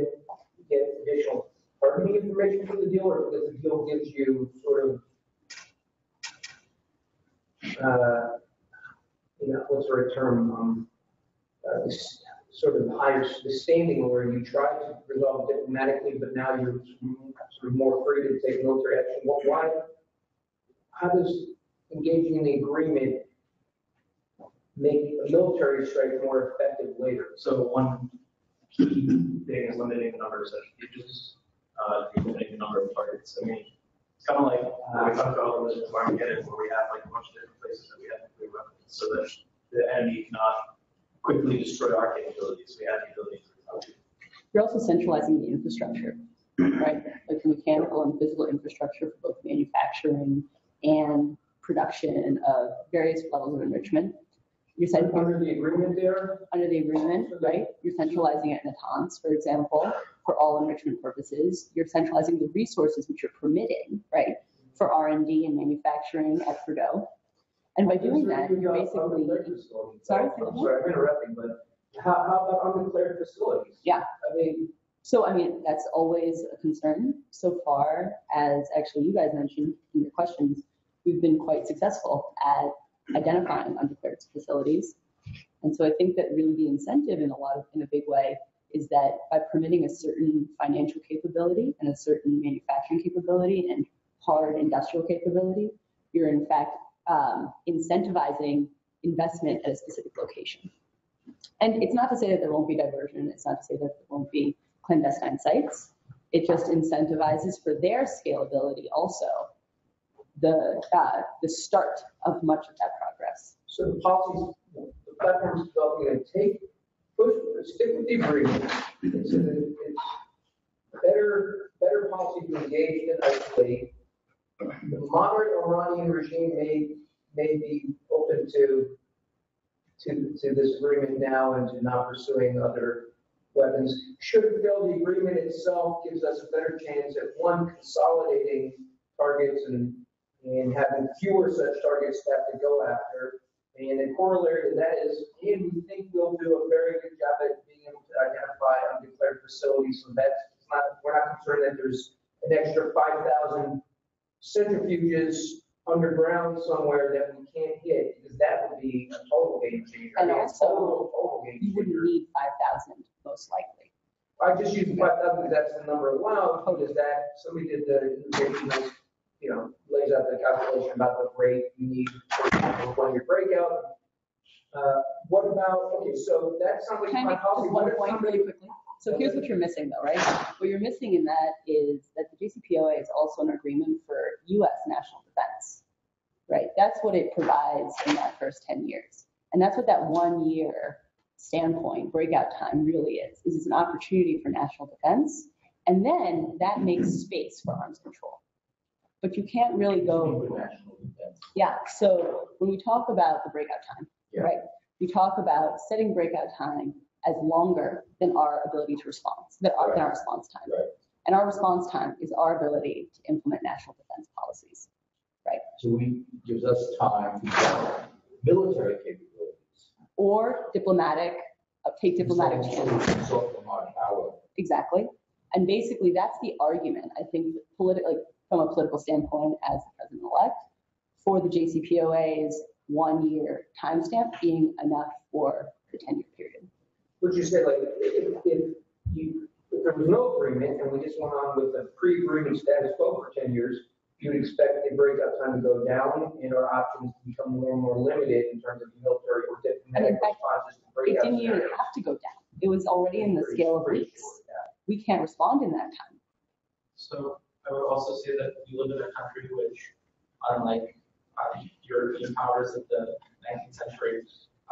you get additional targeting information from the deal, or because the deal gives you sort of uh, you know, what's the right term, um, uh, this sort of higher, the standing where you try to resolve diplomatically, but now you're sort of more free to take military action. What, why, how does engaging in the agreement make a military strike more effective later? So one key thing is limiting the number of such pages, uh, limiting the number of targets. I mean, it's kind of like, uh, we talked about the Armageddon, where we have like a bunch of different places that we have to nuclear weapons, so that the enemy cannot quickly destroy our capabilities. We have the ability to. You're also centralizing the infrastructure, right? Like the mechanical and physical infrastructure for both manufacturing and production of various levels of enrichment. You're Under the agreement there, under the agreement, right? You're centralizing it in Natanz, for example, for all enrichment purposes. You're centralizing the resources which you're permitting, right? For R and D and manufacturing at Fordow. And by doing that, you're basically, sorry, I'm sorry, I'm interrupting, but how, how about undeclared facilities? Yeah. I mean, So, I mean, that's always a concern. So far, as actually you guys mentioned in your questions, we've been quite successful at identifying undeclared facilities. And so I think that really the incentive in a lot of, in a big way, is that by permitting a certain financial capability and a certain manufacturing capability and hard industrial capability, you're in fact um, incentivizing investment at a specific location. And it's not to say that there won't be diversion, it's not to say that there won't be clandestine sites. It just incentivizes for their scalability also the, uh, the start of much of that progress. So the policies, the platform's developing to take, push, stick with the agreement. It's, a- it's better, better policy to engage than isolate. The moderate Iranian regime may, may be open to, to, to this agreement now and to not pursuing other weapons. Should it fail, the agreement itself gives us a better chance at one, consolidating targets and, and having fewer such targets to have to go after. And a corollary to that is, and we think we'll do a very good job at being able to identify undeclared facilities. So that's not, we're not concerned that there's an extra five thousand centrifuges underground somewhere that we can't hit, because that would be a total game changer. I And mean, a also, total, total game You wouldn't need 5,000 most likely. I just used five thousand, that's the number allowed, because that, somebody did the, the, you know, lays out the calculation about the rate you need for one year breakout. Uh, what about, okay, so that sounds like Can I my make policy, just what one if point somebody? really quickly? So here's what you're missing though, right? What you're missing in that is that the JCPOA is also an agreement for US national defense, right? That's what it provides in that first 10 years. And that's what that one year standpoint, breakout time really is, is it's an opportunity for national defense. And then that makes space for arms control. But you can't really go. Yeah, so when we talk about the breakout time, right? We talk about setting breakout time as longer than our ability to respond, than our, than our response time. And our response time is our ability to implement national defense policies, right? So we, gives us time to develop military capabilities. Or diplomatic, uh, take diplomatic channels. Consult them on our Exactly. And basically, that's the argument, I think, politically, from a political standpoint as the president-elect, for the JCPOA's one-year timestamp being enough for the 10-year period. Would you say like, if, if you, if there was no agreement and we just went on with the pre-agreement status quo for ten years, you would expect the breakout time to go down and our options to become more and more limited in terms of military or And in diplomatic responses to It breakout didn't even scenarios. have to go down. It was already in the scale of weeks. We can't respond in that time. So I would also say that we live in a country which, unlike uh, European powers of the 19th century,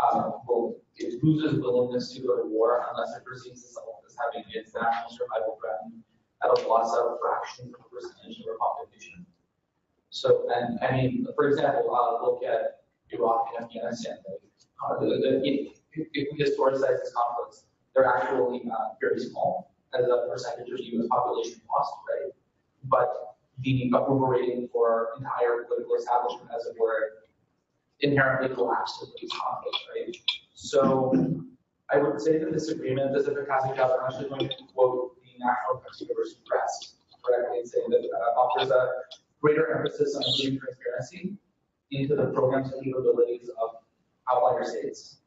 um, will, it loses willingness to go to war unless it perceives itself as having its national survival threatened at a loss of a fraction of a percentage of our population. So, and I mean, for example, uh, look at Iraq and Afghanistan. Uh, the, the, if, if we historicize these conflicts, they're actually uh, very small as a percentage of the U.S. population lost, right? But the approval rating for our entire political establishment, as it were, inherently collapsed in these conflicts, right? So I would say that this agreement does a fantastic job. I'm actually going to quote the National Press University Press correctly and say that uh, offers a greater emphasis on including transparency into the programs and capabilities of outlier states,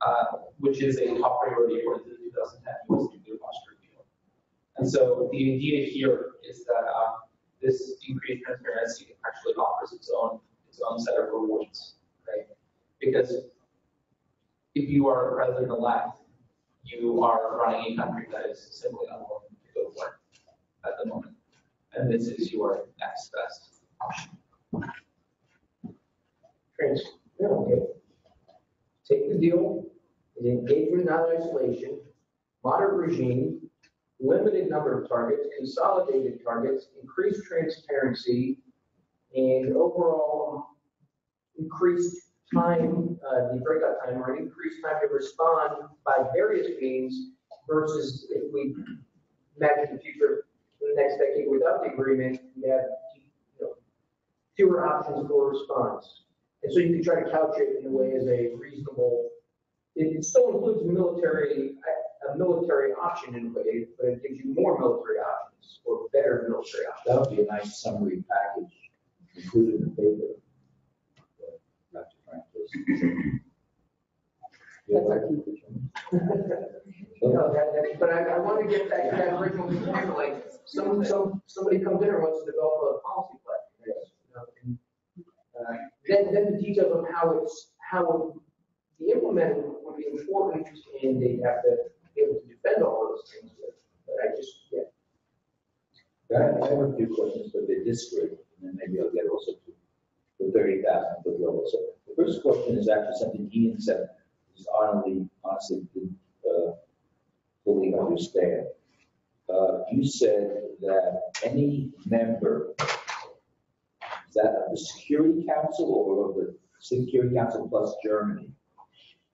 uh, which is a top priority for the 2010 US Nuclear Posture. And so the idea here is that um, this increased transparency actually offers its own its own set of rewards, right? Because if you are president-elect, you are running a country that is simply unwilling to go war at the moment. And this is your next best option. Okay. Take the deal, an engagement, not isolation, moderate regime, limited number of targets, consolidated targets, increased transparency, and overall increased time, uh, the breakout time, or increased time to respond by various means versus if we imagine the future, the next decade without the agreement, we have, you know, fewer options for response. And so you can try to couch it in a way as a reasonable, it, it still includes military, a, a military option in a way, but it gives you more military options or better military options. That would be a nice summary package included in the paper. Dr. Frank, please. That's our conclusion. No, that, that, but I, I want to get back to that original example, like, some, some, somebody comes in and wants to develop a policy plan. you know, and, uh, Then, then the details of how it's, how the implemented would be important, and they'd have to be able to defend all those things, but, but I just, yeah. I have a few questions for the district, and then maybe I'll get also to the thirty thousand foot level. So the first question is actually something Ian said, is honestly, honestly didn't, uh, fully understand. Uh, you said that any member, is that of the Security Council or of the Security Council plus Germany,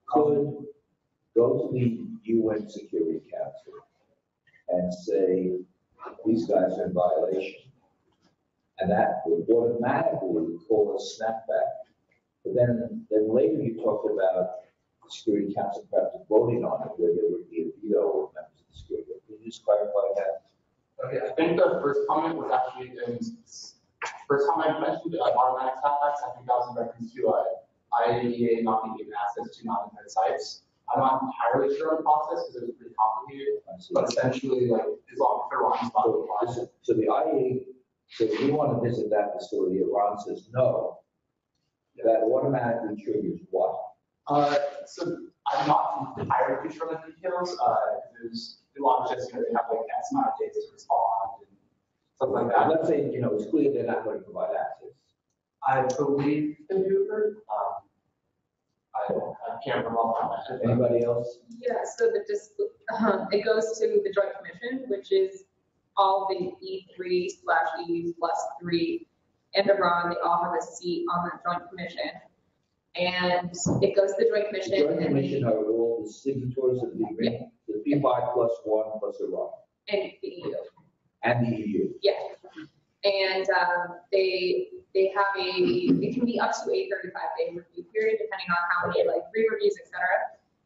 could go to the UN Security Council and say, these guys are in violation. And that would automatically call a snapback. But then, then later you talked about the Security Council perhaps voting on it, where there would be a veto of members of the Security. Can you just clarify that? Okay, I think the first comment was actually in, first time I mentioned uh, automatic snapbacks, I think that was in reference to uh, IAEA not being given access to non-defense sites. I'm not entirely sure on the process because it was pretty complicated, but essentially, like, as long as Iran's not So, compliant. so the so if you want to visit that facility, Iran says no. That automatically triggers what? Uh, so I'm not entirely sure on the details, uh, because Iran just, you know, they have like X amount of days to respond and stuff like that. Let's say, you know, it's clear they're not going to provide access. I believe they do, um, I, I can't remember off the top of my head. Anybody else? Yeah, so the dis, uh, it goes to the joint commission, which is all the E three slash E plus three and Iran, they all have a seat on the joint commission. And it goes to the joint The commission Joint and Commission they, are all the signatories of the agreement, the P five plus one plus Iran, and the EU. and the EU. Yeah. And um, they, they have a, it can be up to a 35 day review period, depending on how many like re-reviews, etc.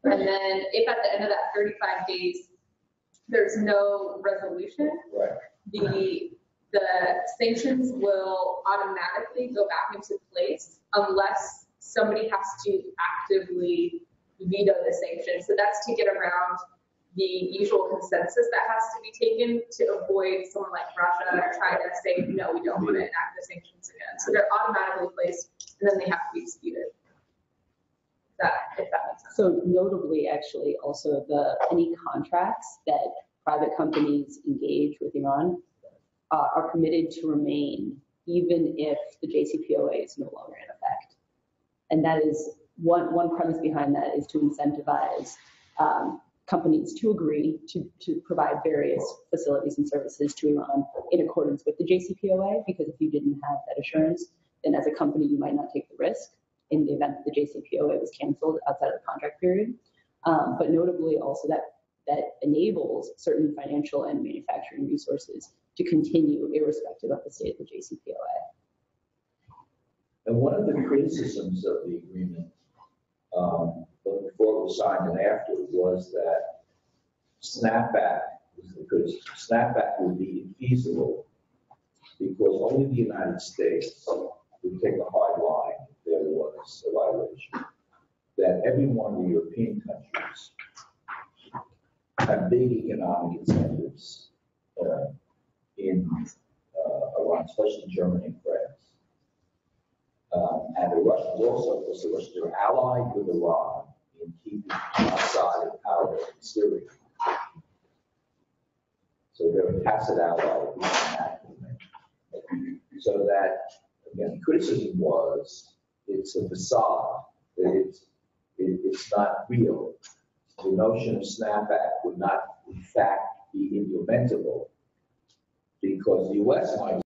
And then if at the end of that 35 days, there's no resolution, Right. the, the sanctions will automatically go back into place unless somebody has to actively veto the sanctions. So that's to get around the usual consensus that has to be taken to avoid someone like Russia trying to say, no, we don't want to enact the sanctions again. So they're automatically placed and then they have to be disputed. That, if that makes sense. So notably, actually, also the, any contracts that private companies engage with Iran uh, are permitted to remain even if the JCPOA is no longer in effect. And that is, one, one premise behind that is to incentivize um, companies to agree to, to provide various facilities and services to Iran in accordance with the JCPOA, because if you didn't have that assurance, then as a company, you might not take the risk in the event that the JCPOA was canceled outside of the contract period. Um, but notably also that, that enables certain financial and manufacturing resources to continue irrespective of the state of the JCPOA. And one of the criticisms of the agreement, um, both before it was signed and after, was that snapback, the snapback would be infeasible because only the United States would take a hard line there was a violation, that every one of the European countries have big economic incentives uh, in uh, Iran, especially Germany and France. Um, And the Russians also, because the Russians are allied with Iran in keeping Assad in power in Syria. So they're a tacit ally So that, again, criticism was, it's a facade, that it's, it- it's not real. The notion of snapback would not, in fact, be implementable because the US might